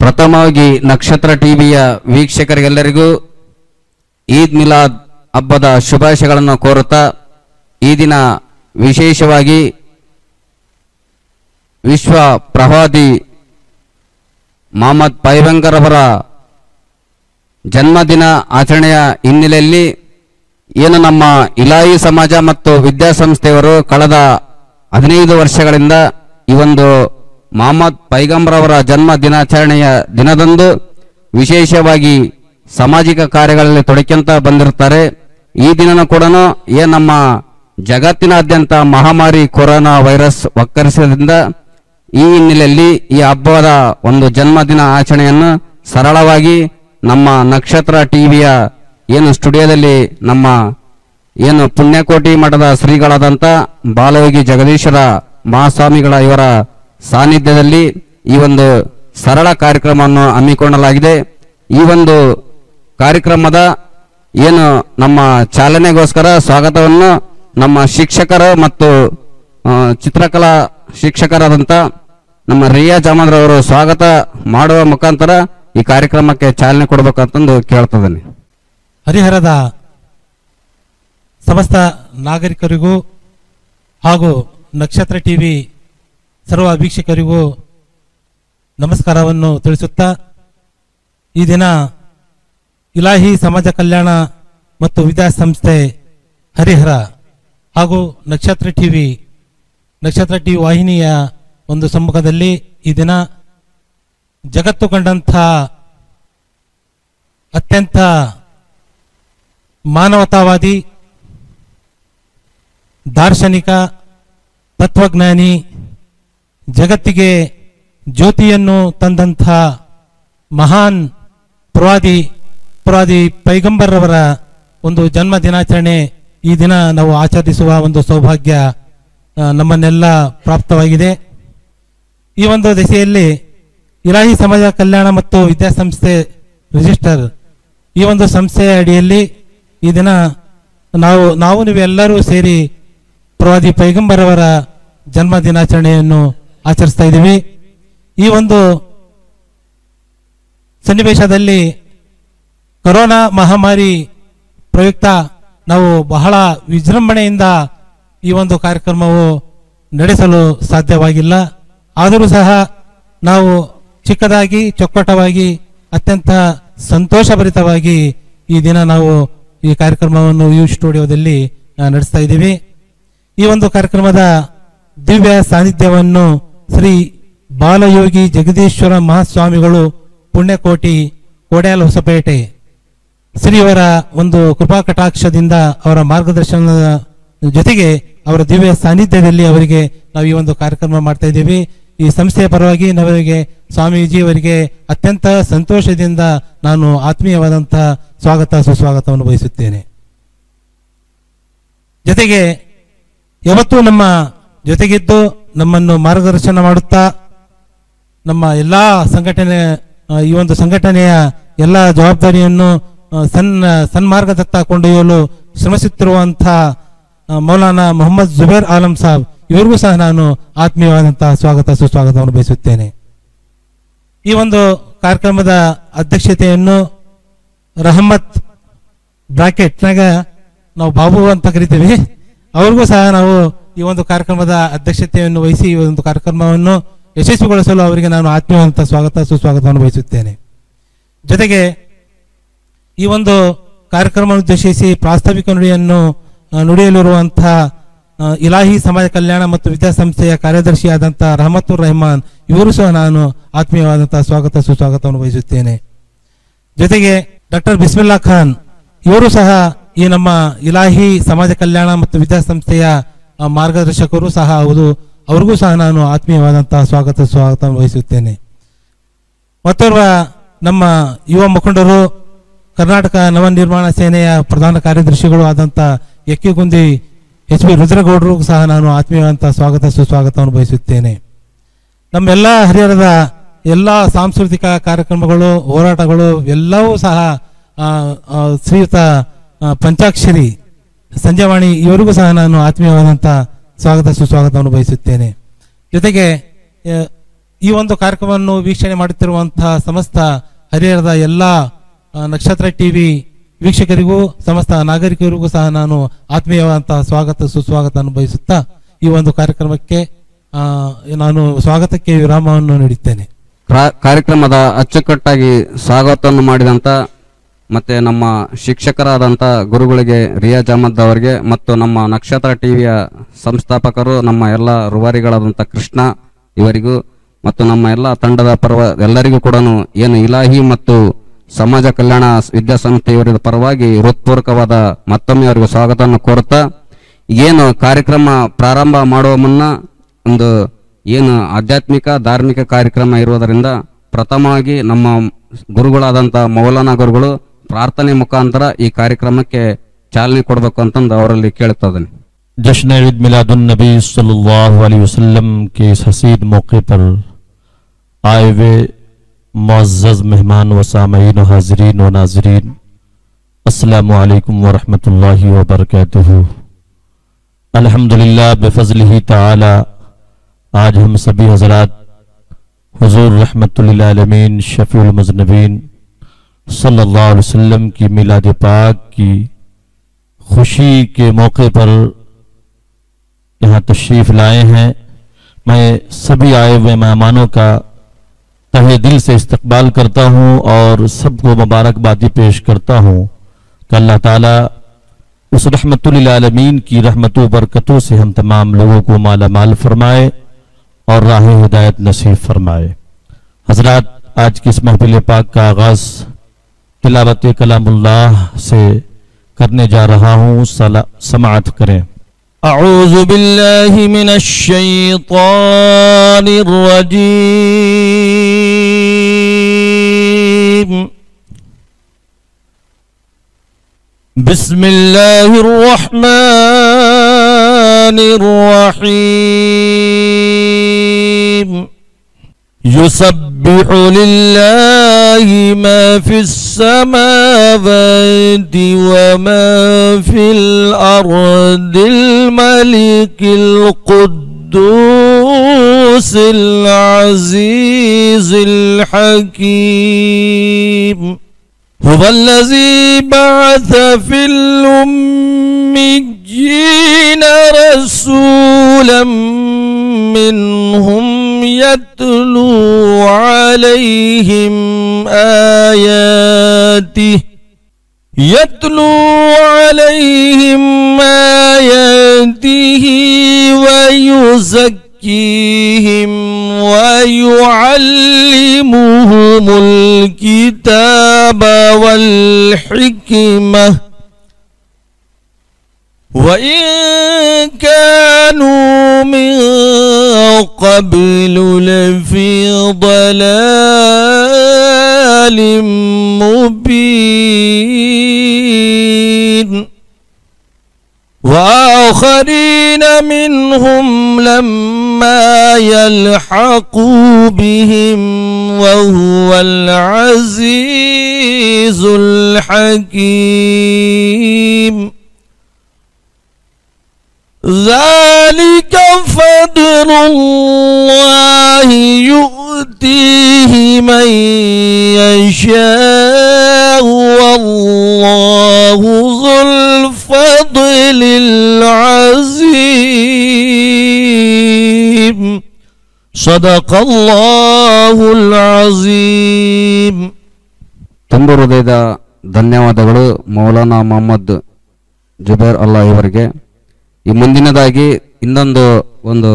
ಪ್ರಥಮವಾಗಿ ನಕ್ಷತ್ರ ಟಿವಿಯ ವೀಕ್ಷಕರಿಗೆಲ್ಲರಿಗೂ ಈದ್ ಮಿಲಾದ್ ಹಬ್ಬದ ಶುಭಾಶಯಗಳನ್ನು ಕೋರುತ್ತಾ ಈ ದಿನ ವಿಶೇಷವಾಗಿ ವಿಶ್ವ ಪ್ರವಾದಿ ಮೊಹಮ್ಮದ್ ಅವರ ಜನ್ಮದಿನ ಆಚರಣೆಯ ಹಿನ್ನೆಲೆಯಲ್ಲಿ ಏನು ನಮ್ಮ ಇಲಾಯಿ ಸಮಾಜ ಮತ್ತು ವಿದ್ಯಾಸಂಸ್ಥೆಯವರು ಕಳೆದ ಹದಿನೈದು ವರ್ಷಗಳಿಂದ ಈ ಒಂದು ಮಹಮ್ಮದ್ ಪೈಗಂಬರ್ ಅವರ ಜನ್ಮ ದಿನಾಚರಣೆಯ ದಿನದಂದು ವಿಶೇಷವಾಗಿ ಸಾಮಾಜಿಕ ಕಾರ್ಯಗಳಲ್ಲಿ ತೊಡಕೊಂತ ಬಂದಿರುತ್ತಾರೆ. ಈ ದಿನನೂ ಕೂಡ ಏ ನಮ್ಮ ಜಗತ್ತಿನಾದ್ಯಂತ ಮಹಾಮಾರಿ ಕೊರೋನಾ ವೈರಸ್ ಒಕ್ಕರಿಸಿದ್ರಿಂದ ಈ ಹಿನ್ನೆಲೆಯಲ್ಲಿ ಈ ಹಬ್ಬದ ಒಂದು ಜನ್ಮದಿನ ಆಚರಣೆಯನ್ನು ಸರಳವಾಗಿ ನಮ್ಮ ನಕ್ಷತ್ರ ಟಿವಿಯ ಏನು ಸ್ಟುಡಿಯೋದಲ್ಲಿ ನಮ್ಮ ಏನು ಪುಣ್ಯಕೋಟಿ ಮಠದ ಶ್ರೀಗಳಾದಂಥ ಬಾಲಯೋಗಿ ಜಗದೀಶ್ವರ ಮಹಾಸ್ವಾಮಿಗಳ ಇವರ ಸಾನ್ನಿಧ್ಯದಲ್ಲಿ ಈ ಒಂದು ಸರಳ ಕಾರ್ಯಕ್ರಮವನ್ನು ಹಮ್ಮಿಕೊಳ್ಳಲಾಗಿದೆ. ಈ ಒಂದು ಕಾರ್ಯಕ್ರಮದ ಏನು ನಮ್ಮ ಚಾಲನೆಗೋಸ್ಕರ ಸ್ವಾಗತವನ್ನು ನಮ್ಮ ಶಿಕ್ಷಕರು ಮತ್ತು ಚಿತ್ರಕಲಾ ಶಿಕ್ಷಕರಾದಂಥ ನಮ್ಮ ರಿಯಾ ಜಾಮಂದ್ರವರು ಸ್ವಾಗತ ಮಾಡುವ ಮುಖಾಂತರ ಈ ಕಾರ್ಯಕ್ರಮಕ್ಕೆ ಚಾಲನೆ ಕೊಡಬೇಕಂತಂದು ಕೇಳ್ತದೇನೆ ಹರಿಹರದ ಸಮಸ್ತ ನಾಗರಿಕರಿಗೂ ಹಾಗೂ ನಕ್ಷತ್ರ ಟಿವಿ ಸರ್ವ ವೀಕ್ಷಕರಿಗೂ ನಮಸ್ಕಾರವನ್ನು ತಿಳಿಸುತ್ತಾ ಈ ದಿನ ಇಲಾಹಿ ಸಮಾಜ ಕಲ್ಯಾಣ ಮತ್ತು ವಿದ್ಯಾಸಂಸ್ಥೆ ಹರಿಹರ ಹಾಗೂ ನಕ್ಷತ್ರ ಟಿವಿ ನಕ್ಷತ್ರ ಟಿವಿ ವಾಹಿನಿಯ ಒಂದು ಸಮ್ಮುಖದಲ್ಲಿ ಈ ದಿನ ಜಗತ್ತು ಕಂಡಂಥ ಅತ್ಯಂತ ಮಾನವತಾವಾದಿ, ದಾರ್ಶನಿಕ, ತತ್ವಜ್ಞಾನಿ, ಜಗತ್ತಿಗೆ ಜ್ಯೋತಿಯನ್ನು ತಂದಂಥ ಮಹಾನ್ ಪ್ರವಾದಿ ಪ್ರವಾದಿ ಪೈಗಂಬರ್ರವರ ಒಂದು ಜನ್ಮ ದಿನಾಚರಣೆ ಈ ದಿನ ನಾವು ಆಚರಿಸುವ ಒಂದು ಸೌಭಾಗ್ಯ ನಮ್ಮನ್ನೆಲ್ಲ ಪ್ರಾಪ್ತವಾಗಿದೆ. ಈ ಒಂದು ದಿಸೆಯಲ್ಲಿ ಇಲಾಹಿ ಸಮಾಜ ಕಲ್ಯಾಣ ಮತ್ತು ವಿದ್ಯಾಸಂಸ್ಥೆ ರಿಜಿಸ್ಟರ್ ಈ ಒಂದು ಸಂಸ್ಥೆಯ ಅಡಿಯಲ್ಲಿ ಈ ದಿನ ನಾವು ನಾವು ನೀವೆಲ್ಲರೂ ಸೇರಿ ಪ್ರವಾದಿ ಪೈಗಂಬರವರ ಜನ್ಮ ದಿನಾಚರಣೆಯನ್ನು ಆಚರಿಸ್ತಾ ಇದ್ದೀವಿ. ಈ ಒಂದು ಸನ್ನಿವೇಶದಲ್ಲಿ ಕೊರೋನಾ ಮಹಾಮಾರಿ ಪ್ರಯುಕ್ತ ನಾವು ಬಹಳ ವಿಜೃಂಭಣೆಯಿಂದ ಈ ಒಂದು ಕಾರ್ಯಕ್ರಮವು ನಡೆಸಲು ಸಾಧ್ಯವಾಗಿಲ್ಲ. ಆದರೂ ಸಹ ನಾವು ಚಿಕ್ಕದಾಗಿ, ಚೊಕ್ಕಟವಾಗಿ, ಅತ್ಯಂತ ಸಂತೋಷಭರಿತವಾಗಿ ಈ ದಿನ ನಾವು ಈ ಕಾರ್ಯಕ್ರಮವನ್ನು ಯು ಸ್ಟುಡಿಯೋದಲ್ಲಿ ನಡೆಸ್ತಾ ಇದ್ದೀವಿ. ಈ ಒಂದು ಕಾರ್ಯಕ್ರಮದ ದಿವ್ಯ ಸಾನ್ನಿಧ್ಯವನ್ನು ಶ್ರೀ ಬಾಲಯೋಗಿ ಜಗದೀಶ್ವರ ಮಹಾಸ್ವಾಮಿಗಳು ಪುಣ್ಯಕೋಟಿ ಕೋಡ್ಯಾಲ ಹೊಸಪೇಟೆ, ಶ್ರೀಯವರ ಒಂದು ಕೃಪಾ ಕಟಾಕ್ಷದಿಂದ ಅವರ ಮಾರ್ಗದರ್ಶನದ ಜೊತೆಗೆ ಅವರ ದಿವ್ಯ ಸಾನ್ನಿಧ್ಯದಲ್ಲಿ ಅವರಿಗೆ ನಾವು ಈ ಒಂದು ಕಾರ್ಯಕ್ರಮ ಮಾಡ್ತಾ ಇದ್ದೀವಿ. ಈ ಸಂಸ್ಥೆಯ ಪರವಾಗಿ ನವರಿಗೆ ಸ್ವಾಮೀಜಿ ಅವರಿಗೆ ಅತ್ಯಂತ ಸಂತೋಷದಿಂದ ನಾನು ಆತ್ಮೀಯವಾದಂಥ ಸ್ವಾಗತ ಸುಸ್ವಾಗತವನ್ನು ಬಯಸುತ್ತೇನೆ. ಜೊತೆಗೆ ಯಾವತ್ತೂ ನಮ್ಮ ಜೊತೆಗಿದ್ದು ನಮ್ಮನ್ನು ಮಾರ್ಗದರ್ಶನ ಮಾಡುತ್ತಾ, ನಮ್ಮ ಎಲ್ಲ ಸಂಘಟನೆ ಈ ಒಂದು ಸಂಘಟನೆಯ ಎಲ್ಲ ಜವಾಬ್ದಾರಿಯನ್ನು ಸನ್, ಸನ್ಮಾರ್ಗದತ್ತ ಕೊಂಡೊಯ್ಯಲು ಶ್ರಮಿಸುತ್ತಿರುವಂಥ ಮೌಲಾನಾ ಮೊಹಮ್ಮದ್ ಜುಬೇರ್ ಆಲಂ ಸಾಬ್, ಇವರಿಗೂ ಸಹ ನಾನು ಆತ್ಮೀಯವಾದಂತಹ ಸ್ವಾಗತ ಸುಸ್ವಾಗತವನ್ನು ಬಯಸುತ್ತೇನೆ. ಈ ಒಂದು ಕಾರ್ಯಕ್ರಮದ ಅಧ್ಯಕ್ಷತೆಯನ್ನು ರಹಮತ್ ಬ್ರಾಕೆಟ್ನಾಗ ನಾವು ಬಾಬು ಅಂತ ಕರಿತೀವಿ. ಅವ್ರಿಗೂ ಸಹ ನಾವು ಈ ಒಂದು ಕಾರ್ಯಕ್ರಮದ ಅಧ್ಯಕ್ಷತೆಯನ್ನು ವಹಿಸಿ ಈ ಒಂದು ಕಾರ್ಯಕ್ರಮವನ್ನು ಯಶಸ್ವಿಗೊಳಿಸಲು ಅವರಿಗೆ ನಾನು ಆತ್ಮೀಯವಂತ ಸ್ವಾಗತ, ಸುಸ್ವಾಗತವನ್ನು ಬಯಸುತ್ತೇನೆ. ಜೊತೆಗೆ ಈ ಒಂದು ಕಾರ್ಯಕ್ರಮ ಉದ್ದೇಶಿಸಿ ಪ್ರಾಸ್ತಾವಿಕ ನುಡಿಯನ್ನು ನುಡಿಯಲಿರುವಂತಹ ಇಲಾಹಿ ಸಮಾಜ ಕಲ್ಯಾಣ ಮತ್ತು ವಿದ್ಯಾಸಂಸ್ಥೆಯ ಕಾರ್ಯದರ್ಶಿಯಾದಂಥ ರಹಮತುರ್ ರಹಮಾನ್, ಇವರು ಸಹ ನಾನು ಆತ್ಮೀಯವಾದಂಥ ಸ್ವಾಗತ ಸುಸ್ವಾಗತವನ್ನು ವಹಿಸುತ್ತೇನೆ. ಜೊತೆಗೆ ಡಾಕ್ಟರ್ ಬಿಸ್ಮಿಲ್ಲಾ ಖಾನ್, ಇವರು ಸಹ ಈ ನಮ್ಮ ಇಲಾಹಿ ಸಮಾಜ ಕಲ್ಯಾಣ ಮತ್ತು ವಿದ್ಯಾಸಂಸ್ಥೆಯ ಮಾರ್ಗದರ್ಶಕರು ಸಹ ಹೌದು, ಅವ್ರಿಗೂ ಸಹ ನಾನು ಆತ್ಮೀಯವಾದಂತಹ ಸ್ವಾಗತ ಸ್ವಾಗತವನ್ನು ವಹಿಸುತ್ತೇನೆ. ಮತ್ತೋರ್ವ ನಮ್ಮ ಯುವ ಮುಖಂಡರು, ಕರ್ನಾಟಕ ನವನಿರ್ಮಾಣ ಸೇನೆಯ ಪ್ರಧಾನ ಕಾರ್ಯದರ್ಶಿಗಳು ಆದಂಥ ಯಕ್ಕಿಗುಂದಿ ಎಚ್ ಬಿ ರುದ್ರಗೌಡರು ಸಹ ನಾನು ಆತ್ಮೀಯವಂತ ಸ್ವಾಗತ ಸುಸ್ವಾಗತವನ್ನು ಬಯಸುತ್ತೇನೆ ನಮ್ಮೆಲ್ಲ ಹರಿಹರದ ಎಲ್ಲ ಸಾಂಸ್ಕೃತಿಕ ಕಾರ್ಯಕ್ರಮಗಳು, ಹೋರಾಟಗಳು ಎಲ್ಲವೂ ಸಹ ಶ್ರೀಯುತ ಪಂಚಾಕ್ಷರಿ ಸಂಜೆವಾಣಿ ಇವರಿಗೂ ಸಹ ನಾನು ಆತ್ಮೀಯವಾದಂಥ ಸ್ವಾಗತ ಸುಸ್ವಾಗತವನ್ನು ಬಯಸುತ್ತೇನೆ ಜೊತೆಗೆ ಈ ಒಂದು ಕಾರ್ಯಕ್ರಮವನ್ನು ವೀಕ್ಷಣೆ ಮಾಡುತ್ತಿರುವಂಥ ಸಮಸ್ತ ಹರಿಹರದ ಎಲ್ಲ ನಕ್ಷತ್ರ ಟಿ ಟಿವಿ ವೀಕ್ಷಕರಿಗೂ, ಸಮಸ್ತ ನಾಗರಿಕರಿಗೂ ಸಹ ನಾನು ಆತ್ಮೀಯವಾದಂತಹ ಸ್ವಾಗತ, ಸುಸ್ವಾಗತ ಅನುಭವಿಸುತ್ತಾ ಈ ಒಂದು ಕಾರ್ಯಕ್ರಮಕ್ಕೆ ನಾನು ಸ್ವಾಗತಕ್ಕೆ ವಿರಾಮವನ್ನು ನೀಡುತ್ತೇನೆ. ಕ್ರಾ- ಕಾರ್ಯಕ್ರಮದ ಅಚ್ಚುಕಟ್ಟಾಗಿ ಸ್ವಾಗತವನ್ನು ಮಾಡಿದಂತ ಮತ್ತೆ ನಮ್ಮ ಶಿಕ್ಷಕರಾದಂಥ ಗುರುಗಳಿಗೆ ರಿಯಾಜ್ ಅಹಮದ್ ಅವರಿಗೆ ಮತ್ತು ನಮ್ಮ ನಕ್ಷತ್ರ ಟಿವಿಯ ಸಂಸ್ಥಾಪಕರು, ನಮ್ಮ ಎಲ್ಲ ರುವಾರಿಗಳಾದಂಥ ಕೃಷ್ಣ ಇವರಿಗೂ ಮತ್ತು ನಮ್ಮ ಎಲ್ಲ ತಂಡದ ಪರ್ವ ಎಲ್ಲರಿಗೂ ಕೂಡ ಏನು ಇಲಾಹಿ ಮತ್ತು ಸಮಾಜ ಕಲ್ಯಾಣ ವಿದ್ಯಾಸಂಸ್ಥೆ ಇವರ ಪರವಾಗಿ ಹೃತ್ಪೂರ್ವಕವಾದ ಮತ್ತೊಮ್ಮೆ ಅವರಿಗೆ ಸ್ವಾಗತವನ್ನು ಕೋರುತ್ತಾ ಏನು ಕಾರ್ಯಕ್ರಮ ಪ್ರಾರಂಭ ಮಾಡುವ ಮುನ್ನ ಒಂದು ಏನು ಆಧ್ಯಾತ್ಮಿಕ ಧಾರ್ಮಿಕ ಕಾರ್ಯಕ್ರಮ ಇರುವುದರಿಂದ ಪ್ರಥಮವಾಗಿ ನಮ್ಮ ಗುರುಗಳಾದಂಥ ಮೌಲಾನಾ ಗುರುಗಳು ಪ್ರಾರ್ಥನೆ ಮುಖಾಂತರ ಈ ಕಾರ್ಯಕ್ರಮಕ್ಕೆ ಚಾಲನೆ ಕೊಡಬೇಕು ಅಂತಂದು ಅವರಲ್ಲಿ ಕೇಳ್ತಾ ಇದ್ದೀನಿ जश्न ईद मिलादुलनबी सल्लल्लाहु अलैहि वसल्लम के इस हसीन मौके पर आए हुए मुअज़्ज़ज़ मेहमान व सामईन व हाज़रीन व नाज़रीन अस्सलामु अलैकुम व रहमतुल्लाहि व बरकातुहू अल्हम्दुलिल्लाह ताला आज हम सभी हजरात हजूर रहमतुल लिल आलमीन शफीउल मुज़नबीन सल्लल्लाहु अलैहि वसल्लम की मिलाद पाक की खुशी के मौके पर यहाँ तशरीफ़ लाए हैं मैं सभी आए हुए मेहमानों का तहे दिल से इस्तकबाल करता हूँ और सबको मुबारकबादी पेश करता हूँ कि अल्लाह ताला उस रहमतुल आलमीन की रहमतों बरकतों से हम तमाम लोगों को माला माल फरमाए और राह हिदायत नसीब फरमाए हजरात आज की इस महफिल पाक का आगाज तिलावत कलामुल्लाह से करने जा रहा हूँ सला- समाअत करें أعوذ بالله من الشيطان الرجيم بسم الله الرحمن الرحيم. يسبح لله ما في السماوات وما في الأرض الملك القدوس العزيز الحكيم هو الذي بعث في الأميين رسولا منهم يتلو عليهم آياته يتلو عليهم آياته ويزكيهم ويعلمهم الكتاب والحكمة. وإن كانوا من قبل لفي ضلال. مبين. وآخرين منهم لما يلحقوا بهم وهو العزيز الحكيم. ذلك فضل الله يؤتيه من يشاء والله ذو الفضل العظيم صدق الله العظيم ತುಂಬು ಹೃದಯದ ಧನ್ಯವಾದಗಳು ಮೌಲಾನಾ ಮೊಹಮ್ಮದ್ ಜುಬೇರ್ ಅಲ್ಲಾ ಇವರಿಗೆ ಈ ಮುಂದಿನದಾಗಿ ಇನ್ನೊಂದು ಒಂದು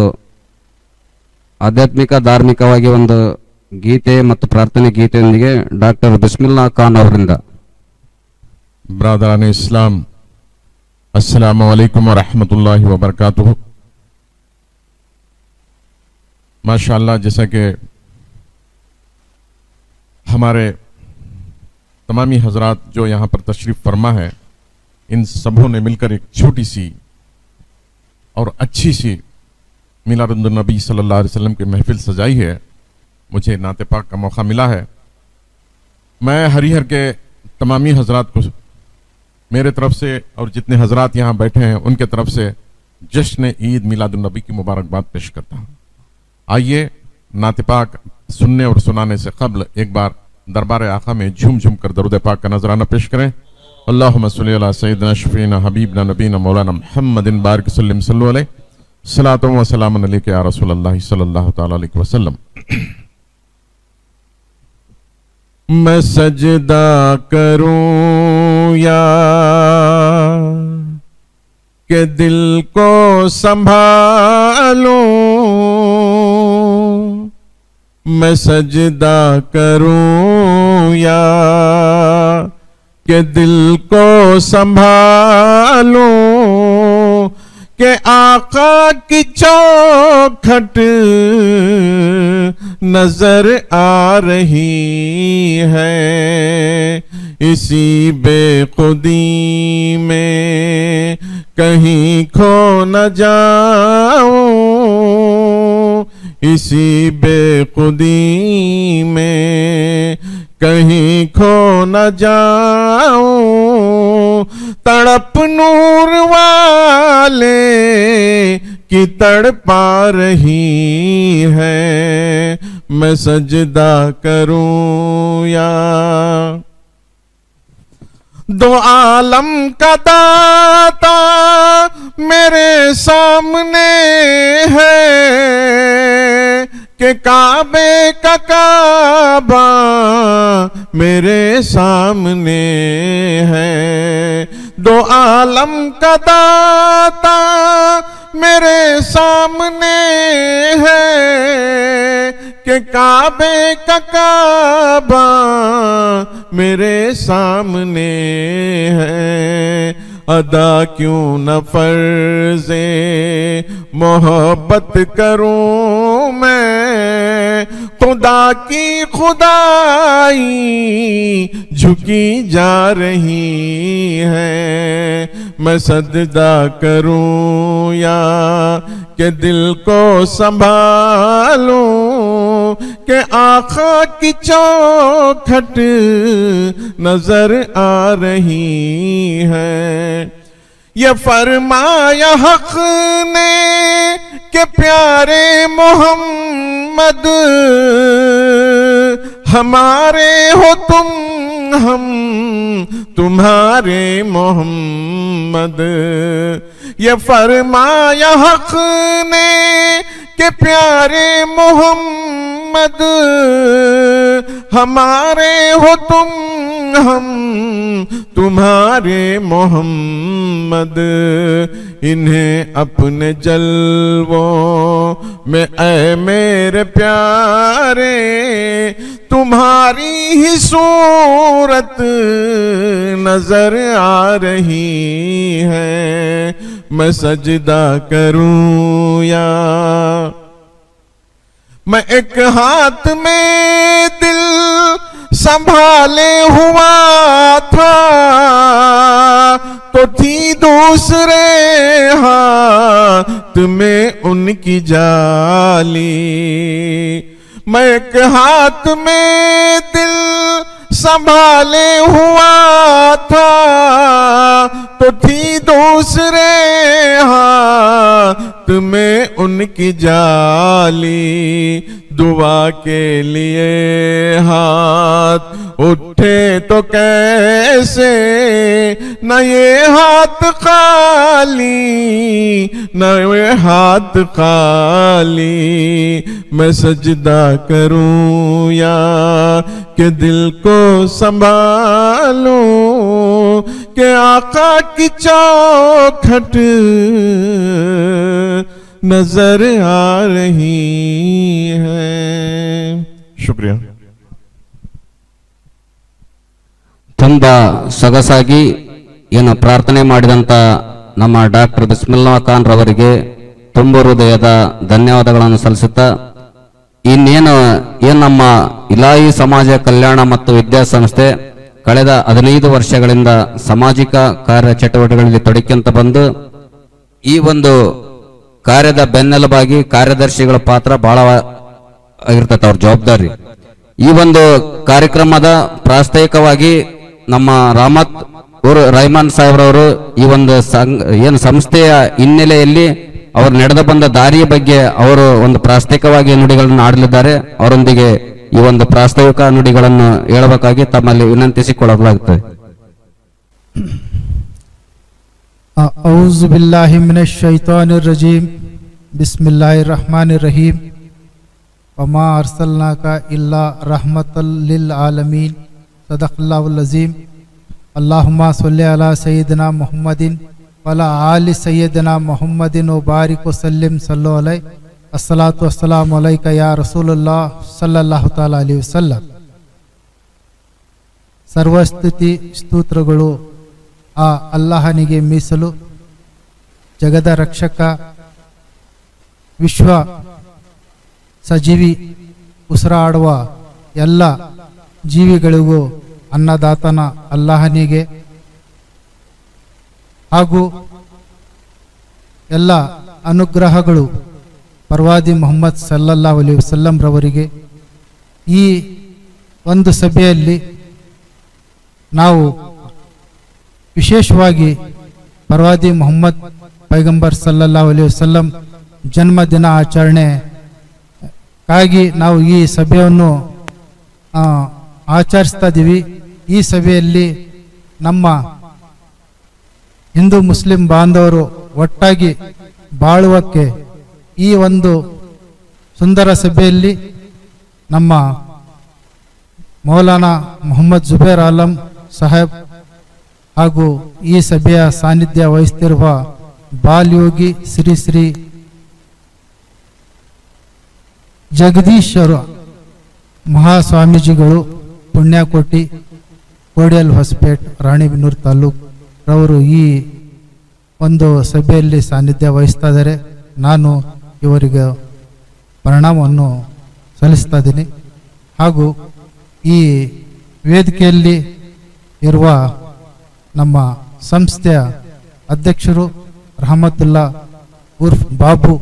ಆಧ್ಯಾತ್ಮಿಕ ಧಾರ್ಮಿಕವಾಗಿ ಒಂದು ಗೀತೆ ಮತ್ತು ಪ್ರಾರ್ಥನೆ ಗೀತೆಯೊಂದಿಗೆ ಡಾಕ್ಟರ್ ಬಿಸ್ಮಿಲ್ಲಾ ಖಾನ್ ಅವರಿಂದ ब्रादरान इस्लाम अस्सलाम वालेकुम वरहमतुल्लाहि वबरकातुहू माशाअल्लाह जैसा कि हमारे तमामी हजरात जो यहाँ पर तशरीफ़ फरमा है इन सबों ने मिलकर एक छोटी सी और अच्छी सी मिलादुलनबी सल्लल्लाहु अलैहि वसल्लम की महफिल सजाई है। मुझे नात पाक का मौका मिला है। मैं हरिहर के तमामी हजरात को मेरे तरफ़ से और जितने हजरात यहाँ बैठे हैं, उनके तरफ़ से जश्न ईद मिलादुलनबी की मुबारकबाद पेश करता हूँ। आइए नात पाक सुनने और सुनाने से कबल एक बार दरबार आखा में झूम झूम कर दरुद पाक का नजराना पेश करें। अल्लाहुम्मा सल्ली अला सय्यिदना शफीना हबीबना नबीना मौलाना मुहम्मदिन बारिक सल्लम सल्लु अलैहि सलातो व सलाम अलैका या रसूल सल्लल्लाहु अलैहि वसल्लम। मैं सजदा करूँ या के दिल को संभालूं? मैं सजदा करूँ या के दिल को संभालूं, के आका की चौखट नज़र आ रही है, इसी बेखुदी में कहीं खो न जाऊँ, इसी बेखुदी में कहीं खो न जाऊँ, तड़प नूर वाले की तड़पा रही है। मैं सजदा करूँ या दो आलम का दाता मेरे सामने है कि काबे का काबा मेरे सामने है। दो आलम का दाता मेरे सामने है। कि काबे का काबा मेरे सामने है। अदा क्यों न फर्जे, मोहब्बत करूँ मैं? खुदा की खुदाई झुकी जा रही है। मैं सजदा करूँ या के दिल को संभालूं, के आखा की चौखट नज़र आ रही है। ये फरमाया हक ने के प्यारे मोहम्मद, हमारे हो तुम हम, तुम्हारे मोहम्मद। ये फरमाया हक ने के प्यारे मोहम्मद, हमारे हो तुम हम, तुम्हारे मोहम्मद। इन्हें अपने जलवों में, ऐ मेरे प्यारे, तुम्हारी ही सूरत नज़र आ रही है। मैं सजदा करूँ या, मैं एक हाथ में दिल संभाले हुआ था तो थी दूसरे हाथ में उनकी जाली। मैं हाथ में दिल संभाले हुआ था तो थी दूसरे हाथ में उनकी जाली, दुआ के लिए हाथ उठे तो कैसे? न ये हाथ खाली, न ये हाथ खाली, मैं सजदा करूँ या के दिल को संभालूं के आका की चौखट नजर आ रही है शुक्रिया ತುಂಬ ಸೊಗಸಾಗಿ ಏನು ಪ್ರಾರ್ಥನೆ ಮಾಡಿದಂತ ನಮ್ಮ ಡಾಕ್ಟರ್ ಬಿಸ್ಮಿಲ್ಲಾ ಖಾನ್ ರವರಿಗೆ ತುಂಬ ಹೃದಯದ ಧನ್ಯವಾದಗಳನ್ನು ಸಲ್ಲಿಸುತ್ತಾ ಇನ್ನೇನು, ಏನು ನಮ್ಮ ಇಲಾಯಿ ಸಮಾಜ ಕಲ್ಯಾಣ ಮತ್ತು ವಿದ್ಯಾಸಂಸ್ಥೆ ಕಳೆದ ಹದಿನೈದು ವರ್ಷಗಳಿಂದ ಸಾಮಾಜಿಕ ಕಾರ್ಯ ಚಟುವಟಿಕೆಗಳಲ್ಲಿ ತೊಡಕೊಂತ ಬಂದು, ಈ ಒಂದು ಕಾರ್ಯದ ಬೆನ್ನೆಲುಬಾಗಿ ಕಾರ್ಯದರ್ಶಿಗಳ ಪಾತ್ರ ಬಹಳ ಆಗಿರ್ತೈತೆ ಅವ್ರ ಜವಾಬ್ದಾರಿ. ಈ ಒಂದು ಕಾರ್ಯಕ್ರಮದ ಪ್ರಾಸ್ತಾವಿಕವಾಗಿ ನಮ್ಮ ರಾಮತ್ ಅವರು ರೈಮಾನ್ ಸಾಹೇಬ್ರವರು ಈ ಒಂದು ಸಂಘ, ಏನು ಸಂಸ್ಥೆಯ ಹಿನ್ನೆಲೆಯಲ್ಲಿ ಅವರು ನಡೆದು ಬಂದ ದಾರಿಯ ಬಗ್ಗೆ ಅವರು ಒಂದು ಪ್ರಾಸ್ತಾವಿಕವಾಗಿ ನುಡಿಗಳನ್ನು ಆಡಲಿದ್ದಾರೆ ಅವರೊಂದಿಗೆ ಈ ಒಂದು ಪ್ರಾಸ್ತಾವಿಕ ನುಡಿಗಳನ್ನು ಹೇಳಬೇಕಾಗಿ ತಮ್ಮಲ್ಲಿ ವಿನಂತಿಸಿಕೊಳ್ಳಲಾಗುತ್ತದೆ أعوذ بالله من الشيطان الرجيم بسم الله الرحمن الرحيم وما أرسلناك إلا رحمة للعالمين صدق الله العظيم اللهم صل على سيدنا محمد ವಲ ಆಲಿ ಸೈಯದನ ಮೊಹಮ್ಮದಿನ ಬಾರಿಕು ಸಲ್ಲಿಂ ಸಲ್ಲು ಅಲೈ ಅಸ್ಸಲಾತು ಅಸ್ಸಲಾಮ್ ಅಲೈಕ ಯಾ ರಸೂಲುಲ್ಲಾ ಸಲ್ಲಲ್ಲಾಹು ತಾಲ ಅಲಿ ಸಲ್ಲ ಸರ್ವಸ್ತುತಿ ಸ್ತೋತ್ರಗಳು ಆ ಅಲ್ಲಾಹನಿಗೆ ಮೀಸಲು, ಜಗದ ರಕ್ಷಕ, ವಿಶ್ವ ಸಜೀವಿ, ಉಸಿರಾಡುವ ಎಲ್ಲ ಜೀವಿಗಳಿಗೂ ಅನ್ನದಾತನ ಅಲ್ಲಾಹನಿಗೆ ಹಾಗೂ ಎಲ್ಲ ಅನುಗ್ರಹಗಳು ಪರ್ವಾದಿ ಮೊಹಮ್ಮದ್ ಸಲ್ಲಲ್ಲಾ ಅಲಿ ವಸಲ್ಲಂ ರವರಿಗೆ ಈ ಒಂದು ಸಭೆಯಲ್ಲಿ ನಾವು ವಿಶೇಷವಾಗಿ ಪರ್ವಾದಿ ಮೊಹಮ್ಮದ್ ಪೈಗಂಬರ್ ಸಲ್ಲಲ್ಲಾ ಅಲಿ ವಸಲ್ಲಂ ಜನ್ಮದಿನ ಆಚರಣೆಗಾಗಿ ನಾವು ಈ ಸಭೆಯನ್ನು ಆಚರಿಸ್ತಾ ಇದ್ದೀವಿ. ಈ ಸಭೆಯಲ್ಲಿ ನಮ್ಮ ಹಿಂದೂ ಮುಸ್ಲಿಂ ಬಾಂಧವರು ಒಟ್ಟಾಗಿ ಬಾಳುವಕ್ಕೆ ಈ ಒಂದು ಸುಂದರ ಸಭೆಯಲ್ಲಿ ನಮ್ಮ ಮೌಲಾನಾ ಮೊಹಮ್ಮದ್ ಜುಬೇರ್ ಆಲಂ ಸಾಹೇಬ್ ಹಾಗೂ ಈ ಸಭೆಯ ಸಾನ್ನಿಧ್ಯ ವಹಿಸ್ತಿರುವ ಬಾಲ್ಯೋಗಿ ಶ್ರೀ ಶ್ರೀ ಜಗದೀಶ್ವರ ಮಹಾಸ್ವಾಮೀಜಿಗಳು ಪುಣ್ಯಕೋಟಿ ಕೋಡಿಯಲ್ ಹೊಸಪೇಟ್ ರಾಣಿಬೆನ್ನೂರು ತಾಲೂಕ್ ರವರು ಈ ಒಂದು ಸಭೆಯಲ್ಲಿ ಸಾನ್ನಿಧ್ಯ ವಹಿಸ್ತಾ ಇದ್ದಾರೆ ನಾನು ಇವರಿಗೆ ಪ್ರಣಾಮವನ್ನು ಸಲ್ಲಿಸ್ತಾ ಇದ್ದೀನಿ. ಹಾಗೂ ಈ ವೇದಿಕೆಯಲ್ಲಿ ಇರುವ ನಮ್ಮ ಸಂಸ್ಥೆಯ ಅಧ್ಯಕ್ಷರು ರಹಮತುಲ್ಲಾ ಉರ್ಫ್ ಬಾಬು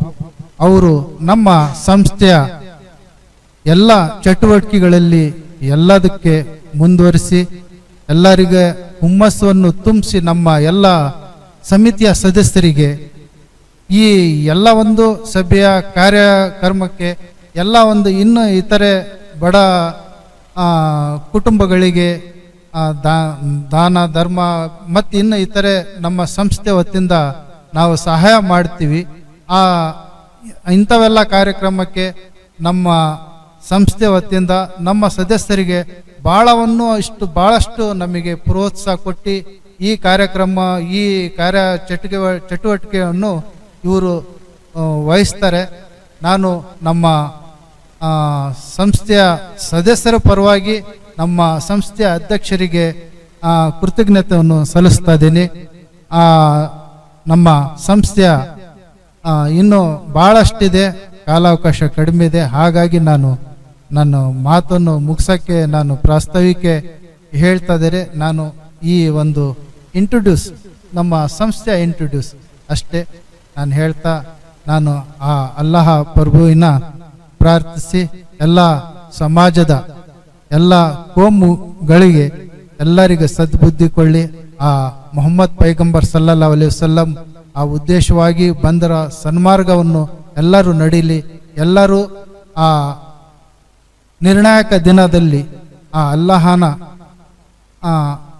ಅವರು ನಮ್ಮ ಸಂಸ್ಥೆಯ ಎಲ್ಲ ಚಟುವಟಿಕೆಗಳಲ್ಲಿ ಎಲ್ಲದಕ್ಕೆ ಮುಂದುವರಿಸಿ ಎಲ್ಲರಿಗೆ ಹುಮ್ಮಸ್ಸನ್ನು ತುಂಬಿಸಿ ನಮ್ಮ ಎಲ್ಲ ಸಮಿತಿಯ ಸದಸ್ಯರಿಗೆ ಈ ಎಲ್ಲ ಒಂದು ಸಭೆಯ ಕಾರ್ಯಕ್ರಮಕ್ಕೆ ಎಲ್ಲ ಒಂದು ಇನ್ನು ಇತರೆ ಬಡ ಕುಟುಂಬಗಳಿಗೆ ದಾನ, ಧರ್ಮ ಮತ್ತು ಇನ್ನು ಇತರೆ ನಮ್ಮ ಸಂಸ್ಥೆ ವತಿಯಿಂದ ನಾವು ಸಹಾಯ ಮಾಡ್ತೀವಿ. ಆ, ಇಂಥವೆಲ್ಲ ಕಾರ್ಯಕ್ರಮಕ್ಕೆ ನಮ್ಮ ಸಂಸ್ಥೆ ವತಿಯಿಂದ ನಮ್ಮ ಸದಸ್ಯರಿಗೆ ಭಾಳವನ್ನು ಇಷ್ಟು ಭಾಳಷ್ಟು ನಮಗೆ ಪ್ರೋತ್ಸಾಹ ಕೊಟ್ಟು ಈ ಕಾರ್ಯಕ್ರಮ, ಈ ಕಾರ್ಯ ಚಟುವ ಚಟುವಟಿಕೆಯನ್ನು ಇವರು ವಹಿಸ್ತಾರೆ. ನಾನು ನಮ್ಮ ಸಂಸ್ಥೆಯ ಸದಸ್ಯರ ಪರವಾಗಿ ನಮ್ಮ ಸಂಸ್ಥೆಯ ಅಧ್ಯಕ್ಷರಿಗೆ ಕೃತಜ್ಞತೆಯನ್ನು ಸಲ್ಲಿಸ್ತಾ ಇದ್ದೀನಿ. ನಮ್ಮ ಸಂಸ್ಥೆಯ ಇನ್ನು ಭಾಳಷ್ಟಿದೆ ಕಾಲಾವಕಾಶ ಕಡಿಮೆ ಇದೆ. ಹಾಗಾಗಿ ನಾನು ನನ್ನ ಮಾತನ್ನು ಮುಗಿಸೋಕ್ಕೆ ನಾನು ಪ್ರಾಸ್ತಾವಿಕೆ ಹೇಳ್ತಾ ಇದ್ದರೆ ನಾನು ಈ ಒಂದು ಇಂಟ್ರೊಡ್ಯೂಸ್ ನಮ್ಮ ಸಂಸ್ಥೆಯ ಇಂಟ್ರೊಡ್ಯೂಸ್ ಅಷ್ಟೇ. ನಾನು ಹೇಳ್ತಾ, ನಾನು ಆ ಅಲ್ಲಾಹ ಪ್ರಭುವಿನ ಪ್ರಾರ್ಥಿಸಿ, ಎಲ್ಲ ಸಮಾಜದ ಎಲ್ಲ ಕೋಮುಗಳಿಗೆ ಎಲ್ಲರಿಗೂ ಸದ್ಬುದ್ಧಿ ಕೊಳ್ಳಿ ಆ ಮೊಹಮ್ಮದ್ ಪೈಗಂಬರ್ ಸಲ್ಲಲ್ಲಾ ಅಲಿ ವಸಲ್ಲಂ ಆ ಉದ್ದೇಶವಾಗಿ ಬಂದರ ಸನ್ಮಾರ್ಗವನ್ನು ಎಲ್ಲರೂ ನಡೀಲಿ. ಎಲ್ಲರೂ ಆ ನಿರ್ಣಾಯಕ ದಿನದಲ್ಲಿ ಆ ಅಲ್ಲಹನ